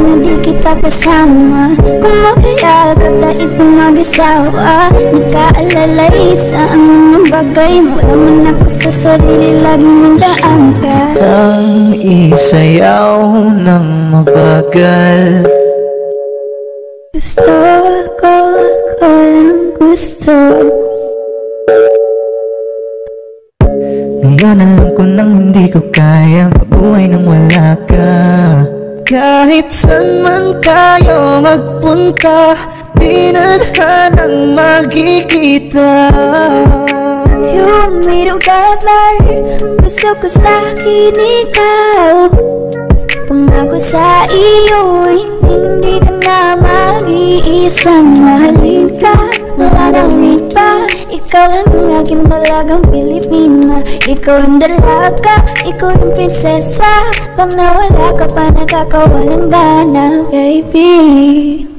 na di kita kasama. Kung mag-iyag at dahil kung mag-asawa Nagkaalalay sa anong bagay. Wala man ako sa sarili Laging nandaan ka. Ang isayaw ng mabagal. Gusto ko, ko lang gusto Ngayon alam ko nang hindi ko kaya Mabuhay nang wala ka. Kahit saan man tayo magpunta Di na hanang magkikita. You me together Gusto ko sa'kin ikaw Pangako sa iyo Hindi, hindi ka na mag-iisang mahalin ka. Wala na akong iba Ikaw lang ang aking balagang Pilipina. Ikaw ang dalaga Ikaw ang prinsesa. Pag nawala ka pa Nakakawalang gana Baby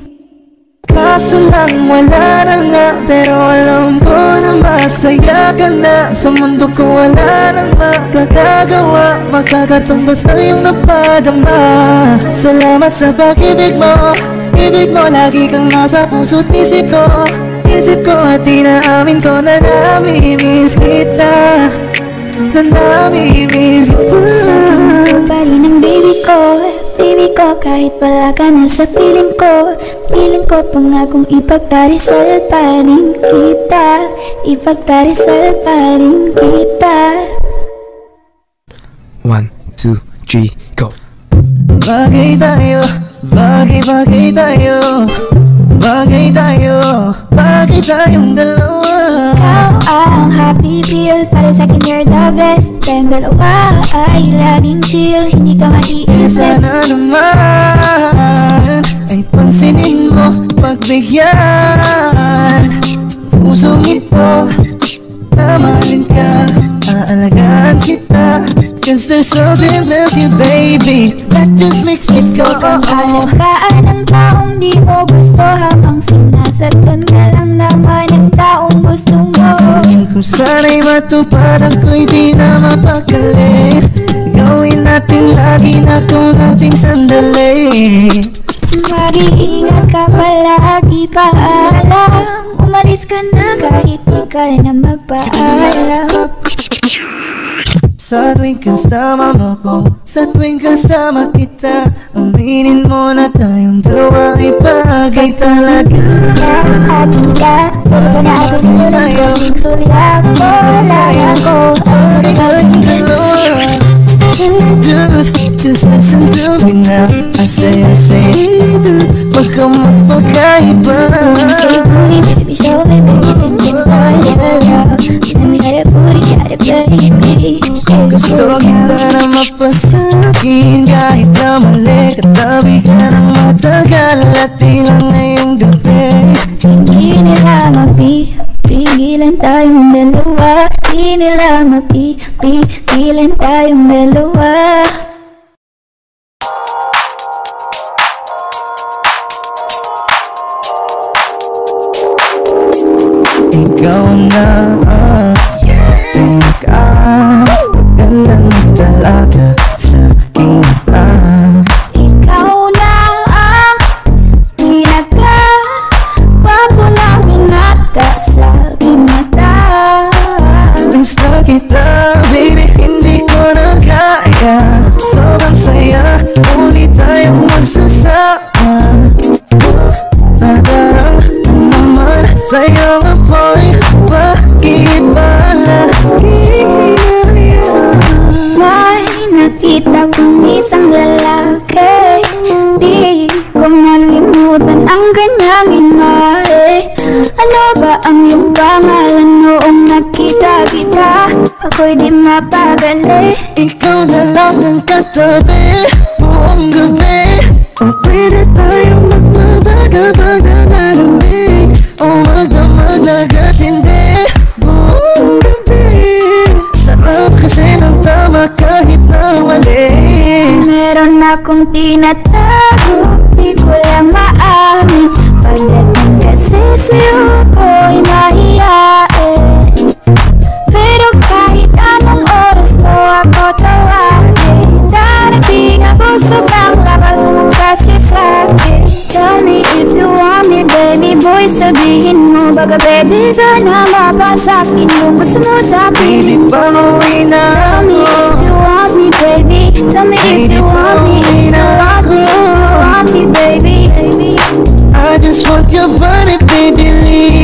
Kaso lang wala na nga Pero alam ko na masaya ka na. Sa mundo ko wala nang makakagawa Magkakatumbas na iyong napadama. Salamat sa pag-ibig mo Ibig mo lagi kang nasa puso't isip ko. Isip ko at inaamin ko na namimiss kita. Na namimiss Sa kita rin ang baby ko Baby ko kahit wala ka na sa feeling ko Feeling ko pangakong ipagdarisal pa rin kita. Ipagdarisal pa rin kita. One, two, three, go. Bagay tayo, bagay bagay tayo Bagay tayo, bagay tayong dalawa. Ikaw ang happy pill Para sa'kin you're the best. Tayong dalawa ay laging chill Hindi ka maiinis. Sana naman Ay pansinin mo, pagbigyan. Pusong ito, tamahalin ka Aalagaan kita Cause there's something about you baby. That just makes me go oh, Ang oh. alagaan ng taong di mo gusto? Habang sinasagdan ka lang naman ng taong gusto mo. Kung sana'y matupad ako'y di na mapakali Gawin natin lagi na kung nating sandali. Mag-iingat ka palagi paalam. Umalis ka na kahit di ka na magpaalam Sa tuwing kasama mo ko Sa tuwing kasama kita Aminin mo na tayong dalawa ay bagay talaga. Atin ka, pero sana ako dito lang Paging sulya ko, laya ko Dude, just listen to me now I say, I say, dude Wag kang magpagkaiba. Baby, say booty, baby, show me, baby, get started around Let me got it booty, got it baby Gusto kita na mapasakin Kahit na mali Katabi ka ng matagal At ilang ngayong gabi. Hindi nila mapi Pigilan tayong dalawa. Di nila mapi Pigilan tayong dalawa. Ikaw na ah, Na talaga Sa aking mata Di mapagali Ikaw na lang ang katabi Buong gabi O pwede tayong magmabaga-baga na lamig O magdamag na gasindi Buong gabi Sarap kasi ng tama kahit na mali Meron akong tinatago pwede ka na mapasakin Kung gusto mo sa Baby, pauwi na Tell me if you want me, baby. Tell me if you want me, if you want me, if you want me, baby. I just want your body, baby, lika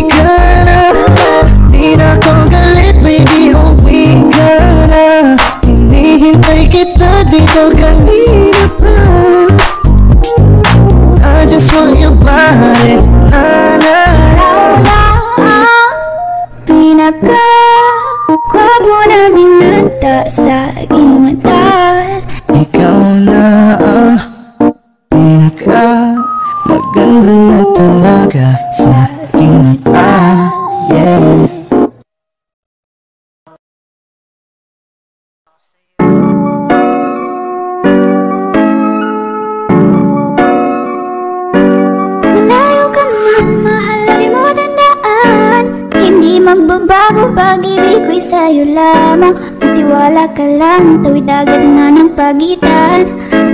magbabago pag-ibig ko'y sa'yo lamang. Magtiwala ka lang, tawid agad na ng pagitan.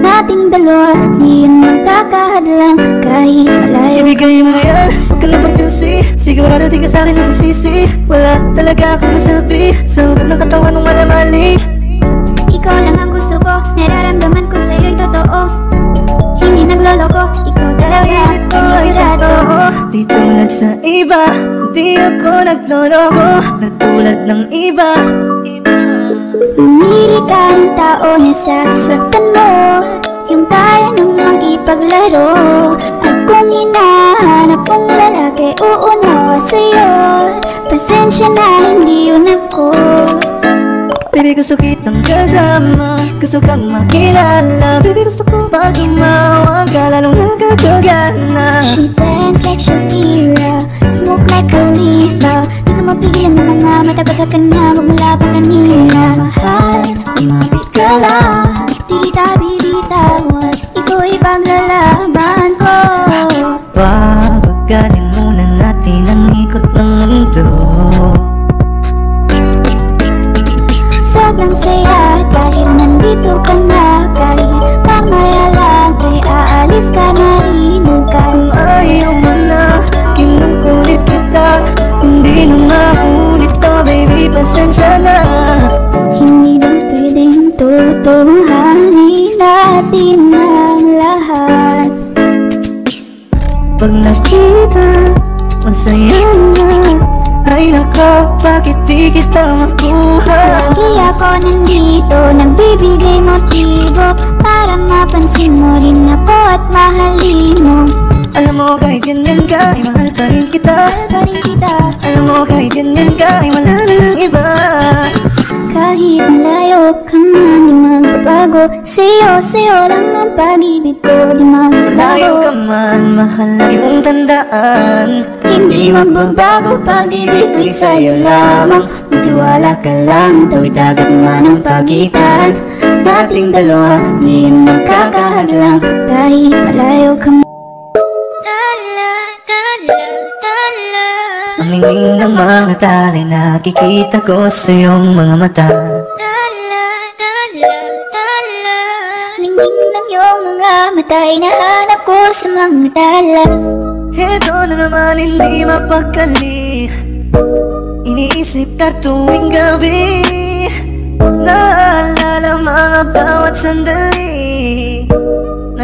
Nating dalawa, di yan magkakahadlang. Kahit malayo. Ibigay mo yan, huwag ka na pag-juicy Sigurado di ka sa'kin nagsisisi. Wala talaga akong masabi. Sa hubog ng katawan ng malamali. Ikaw lang ang gusto ko, nararamdaman ko sa'yo'y totoo. Hindi nagloloko, ikaw talaga Ito ay totoo Di tulad sa iba Di ako nagloloko Natulad ng iba. Mamili ka ng tao na sasaktan mo. Yung kaya nang makipaglaro. At kung hinahanap mong lalaki uunawa sa'yo. Pasensya na hindi yun ako. Baby gusto kitang kasama. Gusto kang makilala. Baby gusto ko pag umawag ka Lalong nagkakagana She dance like Shakira. Smoke like Khalifa. Di ko mapigilan ng mga mata ko sa kanya. Magmula pa kanina. Mahal, kumapit ka lang Di kita bibitawan Ikaw ay paglalaban ko. Pabagaling muna natin ang ikot ng mundo. Sobrang saya. Dahil nandito ka na. Kahit mamaya lang ay aalis ka na na. Hindi ba pwedeng tutuhanin natin ang lahat Pag nakita, masaya na Ay nako, bakit di kita makuha? Lagi ako nandito, nagbibigay motibo. Para mapansin mo rin ako at mahalin mo Alam mo kahit ganyan ka, ay mahal pa rin kita. Mahal pa rin kita. Alam mo kahit ganyan ka, ay wala na ng iba. Kahit malayo ka man, di magbabago. Sa'yo, sa'yo lang ang pag-ibig ko, di Layo ka magbabago man, mahal lagi mong tandaan. Hindi magbabago pag-ibig ko'y sa'yo lamang. Magtiwala ka lang, tawid agad man ang pagitan. Dating dalawa, di magkakahadlang. Kahit malayo ka man Ang ningning ng mga tali Nakikita ko sa iyong mga mata. Ningning ng iyong mga mata Hinahanap ko sa mga tala. Ito na naman hindi mapakali Iniisip ka tuwing gabi Naalala mga bawat sandali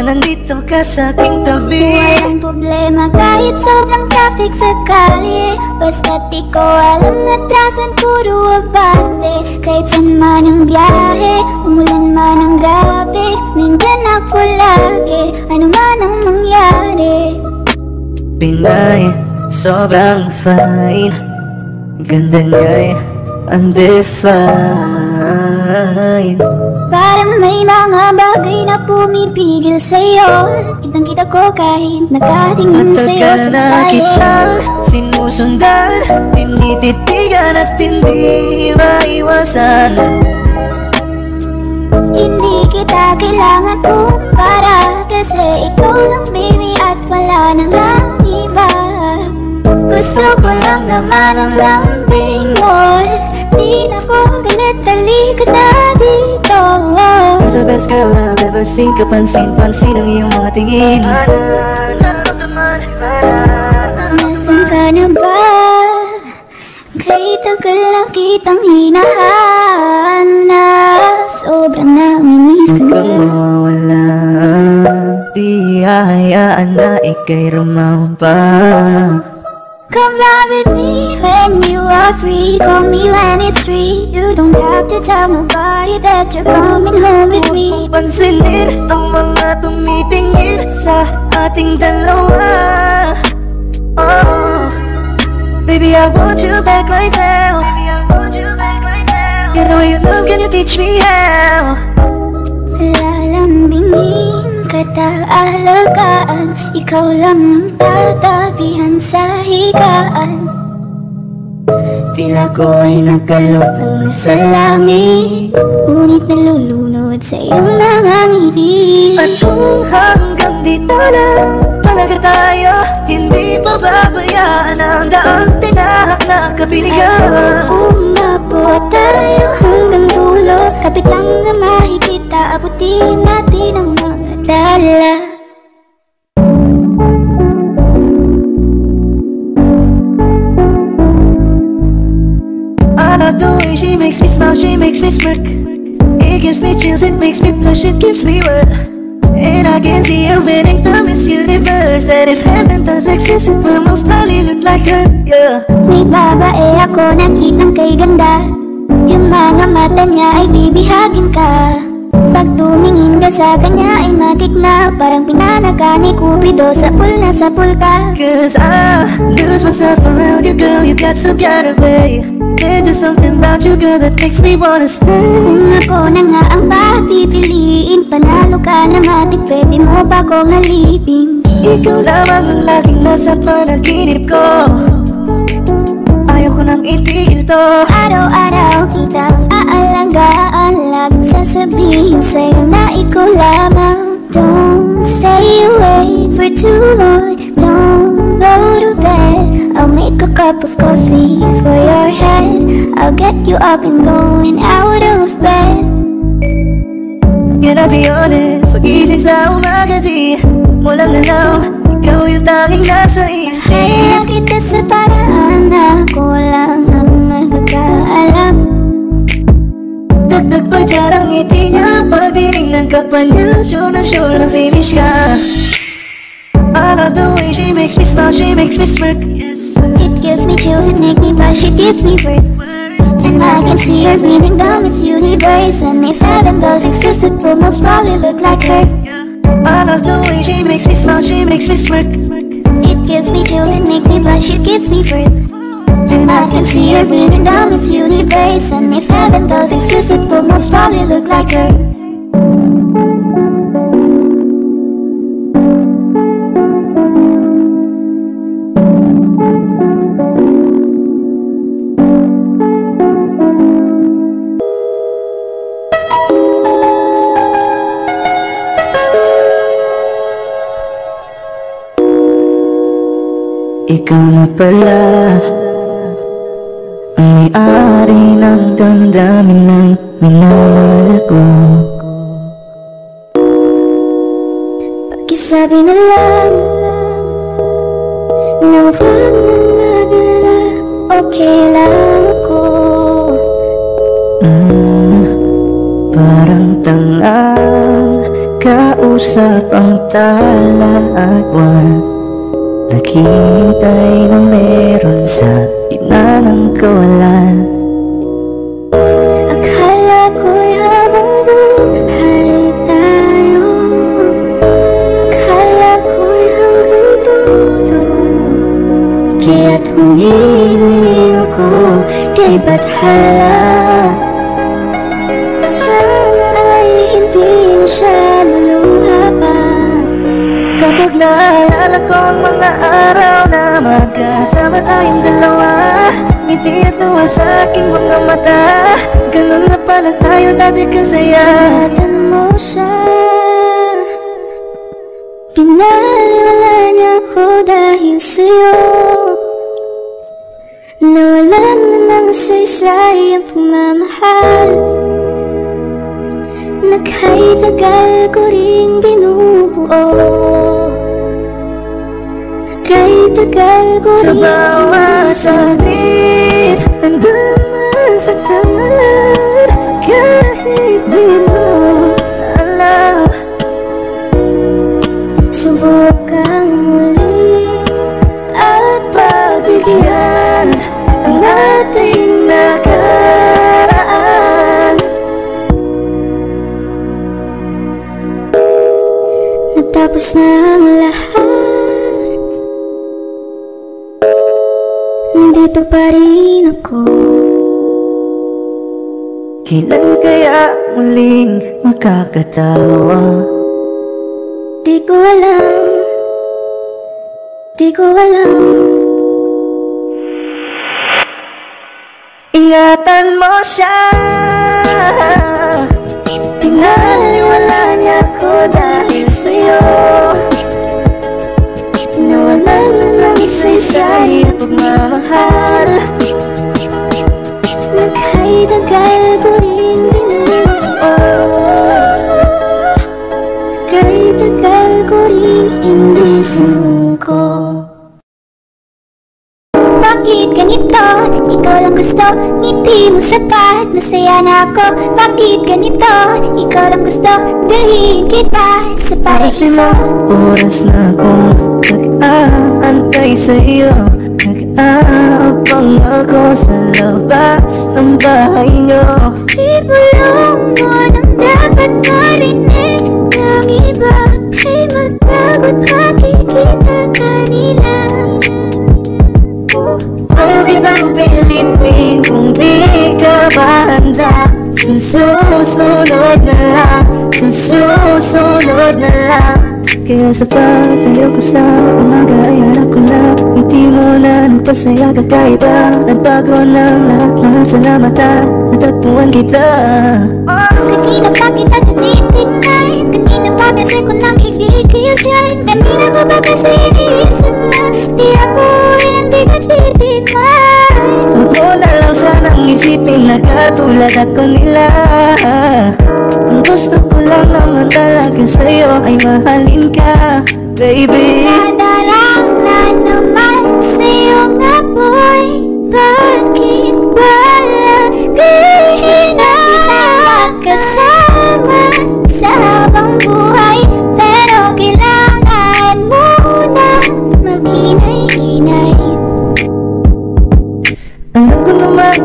nandito ka sa aking tabi. Walang problema kahit sobrang traffic sa kalye. Basta't ko alam atrasan puro abante. Kahit saan man ang biyahe, umulan man ang grabe. Nandyan ako lagi, ano man ang mangyari. Pinay, sobrang fine. Ganda nga'y undefined Parang may mga bagay na pumipigil sa'yo. Kitang kita ko kahit nakatingin sa'yo sa na kitang sinusundan Tinititigan at hindi maiwasan. Hindi kita kailangan kumpara Kasi ikaw lang baby at wala nang ang iba. Gusto ko lang naman ang lambing mo Di na ko galit, talikod na dito. You're the best girl I've ever seen. Kapansin-pansin ang iyong mga tingin. Nasaan ka na ba? Kay tagal na kitang hinahanap. Sobrang namimiss ka Kung mawawala. Di hahayaan na ikay rumampa Come ride with me when you are free. Call me when it's free. You don't have to tell nobody that you're coming home with me. Huwag mong pansinin ang mga tumitingin sa ating dalawa ah. Oh, baby I want you back right now. Baby I want you back right now. You know you love, can you teach me how? Lalambingin kita alagaan Ikaw lang ang tatabihan sa higaan. Tila ko ay nakalutang sa langit Ngunit nalulunod sa iyong mga ngiti At kung hanggang dito lang talaga tayo Hindi pa babayaan ang daang tinahak na kabiligan Umabot tayo hanggang dulo Kapit lang na makikita Abutin natin ang dala I love the way she makes me smile, she makes me smirk. It gives me chills, it makes me blush, it gives me work. And I can see her winning the Miss Universe. And if heaven does exist, it will most probably look like her, yeah. May babae ako nakitang kay ganda Yung mga mata niya ay bibihagin ka Pag tumingin ka sa kanya ay matik na Parang pinanaga ni Cupido sa pool na sa pool ka. Cause I lose myself around you, girl, you got some kind of way. There's just something about you, girl, that makes me wanna stay. Kung ako na nga ang papipiliin Panalo ka na matik, pwede mo ba kong alipin? Ikaw lamang ang laging nasa panaginip ko. Ayaw ko nang itigil to. Araw-araw kitang aalagaan Lagi sasabihin sa'yo na ikaw lamang Don't stay away for too long. Don't go to bed. I'll make a cup of coffee for your head. I'll get you up and going out of bed. Can I be honest? Pag-isip sa umaga di Mo lang alam Ikaw yung tanging nasa isip Kaya kita sa paraan ako lang Dagdag pa dyan ang ngiti niya Pag tinignan ka pa niya Sure na sure na finish ka I love the way she makes me smile She makes me smirk. Yes It gives me chills, it makes me blush, it gives me birth And I can see her breathing down its universe. And if heaven does exist, it will most probably look like her. I love the way she makes me smile She makes me smirk. It gives me chills, it makes me blush, it gives me birth And I can see her breathing down this universe And if heaven does exist, it will most probably look like her. Na pala Ang may-ari ng damdamin ng minamahal ko Pakisabi na lang Na huwag na mag-alala Okay lang ako. Mm, Parang tangang kausap ang tala at buwan Naghihintay ng meron sa gitna ng kawalan Akala ko'y habang buhay tayo Akala ko'y hanggang dulo Kaya't humiling ako kay Bathala Sana ay hindi na siya luluha pa Kapag naalala ko ang mga araw magkasama tayong dalawa. Ngiti at luha sa aking mga mata. Ganun na pala tayo dati kasaya. Ingatan mo siya. Pinaliwala niya ako dahil sa'yo. Nawalan na ng saysay ang pagmamahal Nagha'y tagal ko ring binubuo tagal ko Sa bawat saglit Nandun man sa kalan Kahit di mo alam Subukang muli At pagbigyan Ang ating nakaraan. Nagtapos na ang lahat Nandito pa rin ako. Kailan kaya muling makakatawa? Di ko alam. Di ko alam. Ingatan mo siya. Pinaliwala niya ako dahil sa'yo ang pagmamahal Nagha'y tagal ko rin binubuo Nagha'y tagal ko rin hindi sumuko gusto Ngiti mo sapat Masaya na ako. Bakit ganito? Ikaw lang gusto Dalhin kita. Sa paraiso. oras na akong nag-aantay sa'yo. Nag-aabang ako sa labas ng bahay niyo. Ibulong mo nang dapat marinig Ng iba. Ay magtagot Makikita kanila Pilitin kung di ka ba handa Sa susunod na lang Sa susunod na lang Kaya sa pagtayo ko sa umaga ay harap ko na Ngiti mo na nagpasaya kakaiba Nagbago ng lahat-lahat Salamat at natagpuan kita Kanina pa kita tinitingnan Kanina pa kasi ko nang higigil dyan Kanina pa ba kasi iniisip na Di ako hindi ka titignan Huwag mo na lang sanang isipin na katulad ako nila. Ang gusto ko lang naman talaga sa'yo ay mahalin ka Baby. Nadarang na naman sa iyong apoy Bakit palagi na magkasama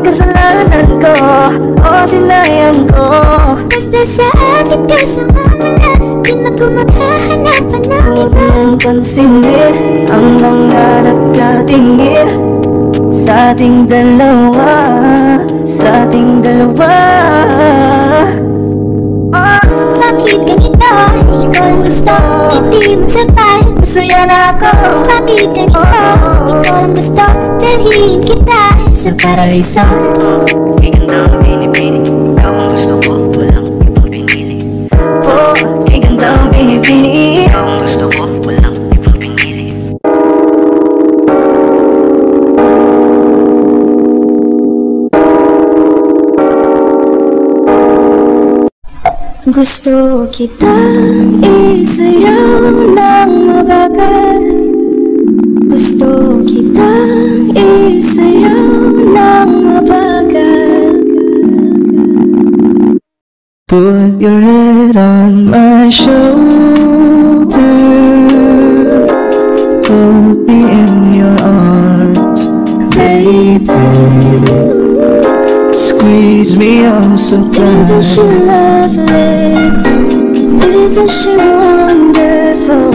kasalanan ko O sinayang ko. Basta sa akin ka sumama na Di na ko maghahanapan ng Huwag iba. mong pansinin Ang mga nagkatingin Sa ating dalawa Sa ating dalawa Bakit ganito? Ikaw ang gusto. Hindi mo sapat Masaya na ako. Bakit ganito? Ikaw ang gusto. Dalhin kita. Sa paraiso. Iganda ang binibini Ikaw ang gusto ko. Walang ibang pinili. Oh, iganda ang binibini Ikaw ang gusto ko Gusto kitang isayaw ng mabagal. Gusto kitang isayaw ng mabagal. Put your head on my shoulder Squeeze me oh so Isn't she lovely? Isn't she wonderful?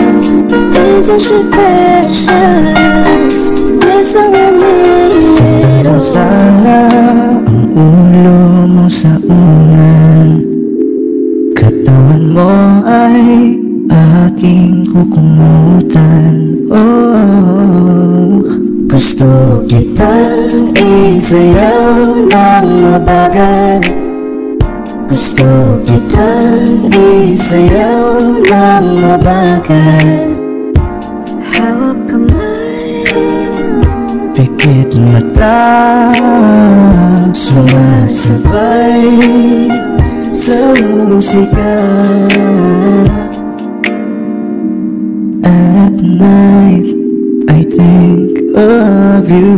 Isn't she precious? Someone made Pero sana ang ulo mo sa unan Katawan mo ay aking kukumutan Oh Gusto kitang isayaw ng mabagal. Gusto kitang isayaw ng mabagal. Hawak kamay Pikit mata Sumasabay sa musika. At night I think of you.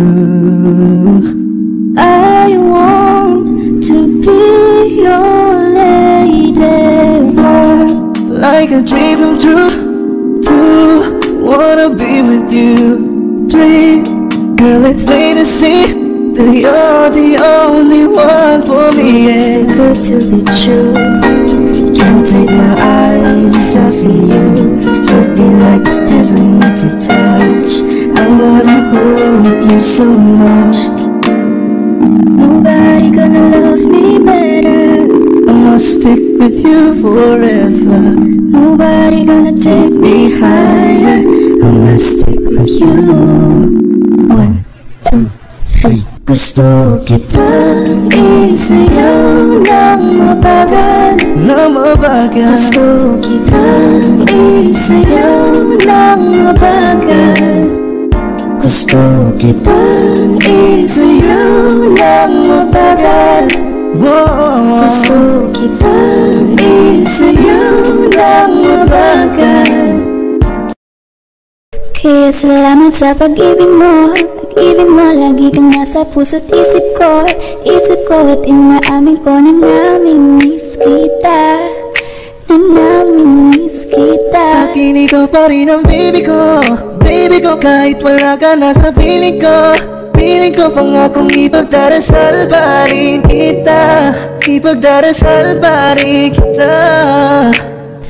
I want to be your lady. Like a dream come true. Two, wanna be with you. Three, girl it's plain to see That you're the only one for me It's too good to be true. Can't take my eyes off of you. You'd be like heaven to touch I wanna hold you so much Nobody gonna love me better. I must stick with you forever Nobody gonna take me higher. I must stick with You. You One, two, three. Gusto kitang Isayaw ng mabagal na mabagal Gusto kitang isayaw ng mabagal Gusto kitang Isayaw ng mabagal Whoa. Gusto kitang isayaw ng mabagal. Kaya salamat sa pag-ibig mo. Pag-ibig mo lagi kang nasa puso't isip ko. Isip ko at inaamin ko na namimiss kita. Na namimiss kita. Sa ikaw pa rin ang baby ko Baby ko kahit wala ka na sa piling ko Piling ko pangakong ipagdarasal pa rin kita Ipagdarasal pa rin kita.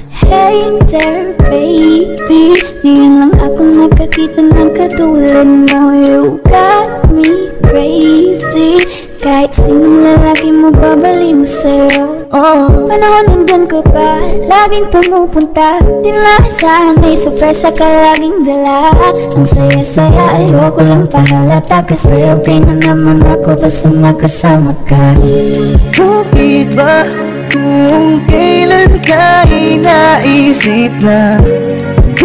Hey there baby Ngayon lang ako nakakita ng katulad mo. You got me crazy. Kahit sinong lalaki mo babaliw sa'yo Oh, Panahon nandun ka pa Laging pumupunta. Di maasahan may sorpresa ka laging dala. Ang saya-saya ayoko lang pahalata. Kasi okay na naman ako basta magkasama ka. Bakit ba? Kung kailan ka inaisip na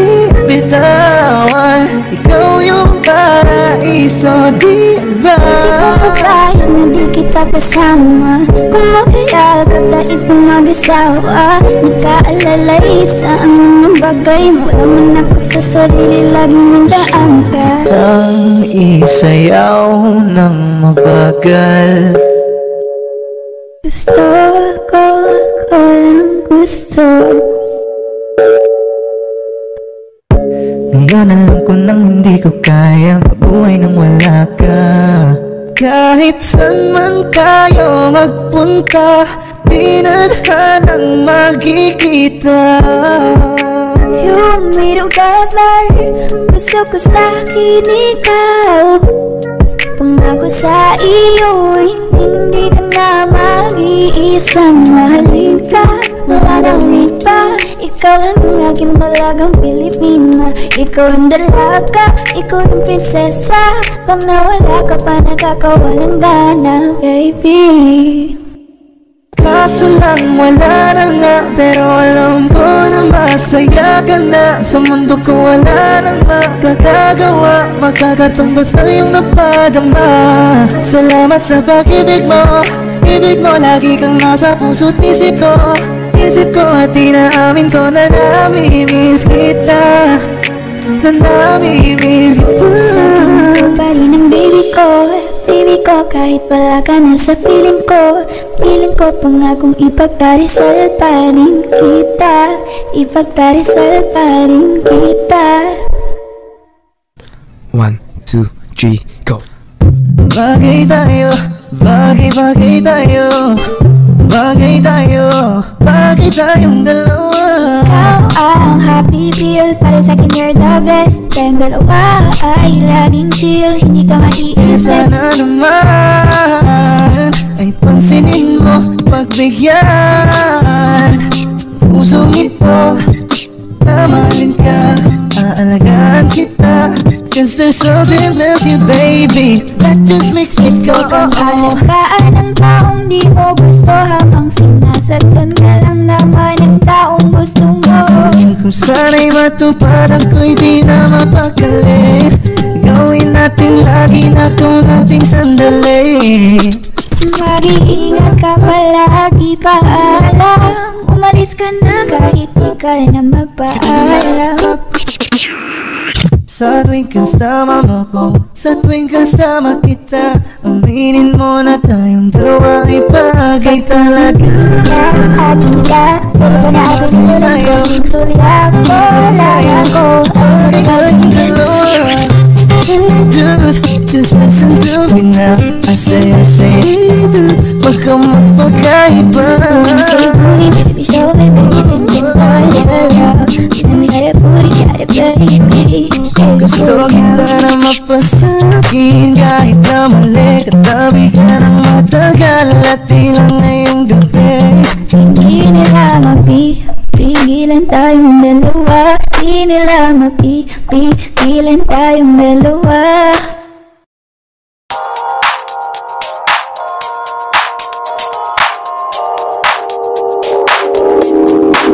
Di bitawan Ikaw yung paraiso, di ba? Di ko kaya na di kita kasama. Kung magkayagap dahil kung mag-asawa Nagkaalalay sa anong bagay. Mo Laman ako sa sarili, laging nandaan ka. Ang isayaw ng mabagal. Gusto ko, ko lang gusto Alam ko nang hindi ko kaya. Mabuhay nang wala ka. Kahit saan man tayo magpunta Di na hanang magkikita. You me together Gusto ko sa'kin ikaw. Pangako sa iyo hindi ka na mag-iisang Mahalin ka Wala nang iba Ikaw lang ang aking dalagang Pilipina. Ikaw ang dalaga Ikaw ang prinsesa. Pag nawala ka pa Nakakawalang gana Baby. Kaso lang wala na nga Pero alam ko na masaya ka na. Sa mundo ko wala nang makakagawa Magkakatumbas na yung napadama. Salamat sa pag-ibig mo. Ibig mo lagi kang nasa puso't isip ko Isip ko at inaamin ko na namimiss kita. Na namimiss Sa kita. Tingin ko pa rin ang baby ko. Baby ko kahit wala ka na sa piling ko. Piling ko pangakong ipagdarisal pa rin kita. Ipagdarisal pa rin kita. One, two, three, go. Bagay tayo, bagay-bagay tayo Bagay tayo, bagay tayong dalawa Ikaw ang happy pill Para sa'kin you're the best Tayong dalawa ay laging chill Hindi ka Eh maiinis sana naman Ay pansinin mo, pagbigyan Pusong ito, tamahalin ka Aalagaan kita Cause there's something about you baby. That just makes me go oh oh alagaan ng taong di mo gusto Habang sinasagtan ka lang naman ng taong gusto mo. Kung sana'y matupad ako'y di na mapakali Gawin natin lagi na kung nating sandali. Mag-iingat ka palagi paalam. Umalis ka na kahit di ka na magpaalam Sa tuwing kasama mo ko Sa kasama kita. Aminin mo na tayong dalawa ay bagay talaga At ka, pero sana laya ko just listen to me now I say, I say, dude kang magpagkaiba Gusto na mapasakin Kahit na mali Katabi ka ng matagal At ilang ngayong gabi Hindi nila mapipigilan tayong dalawa Hindi nila mapipigilan tayong dalawa.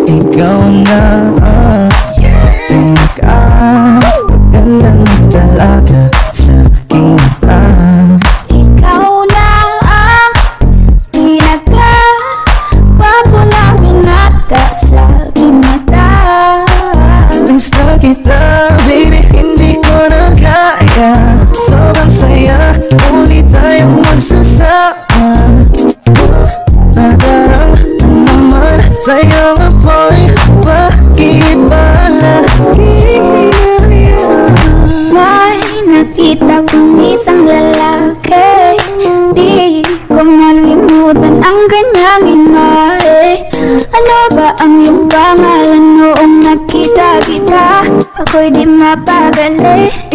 Ikaw na Ako'y di mapagali Ikaw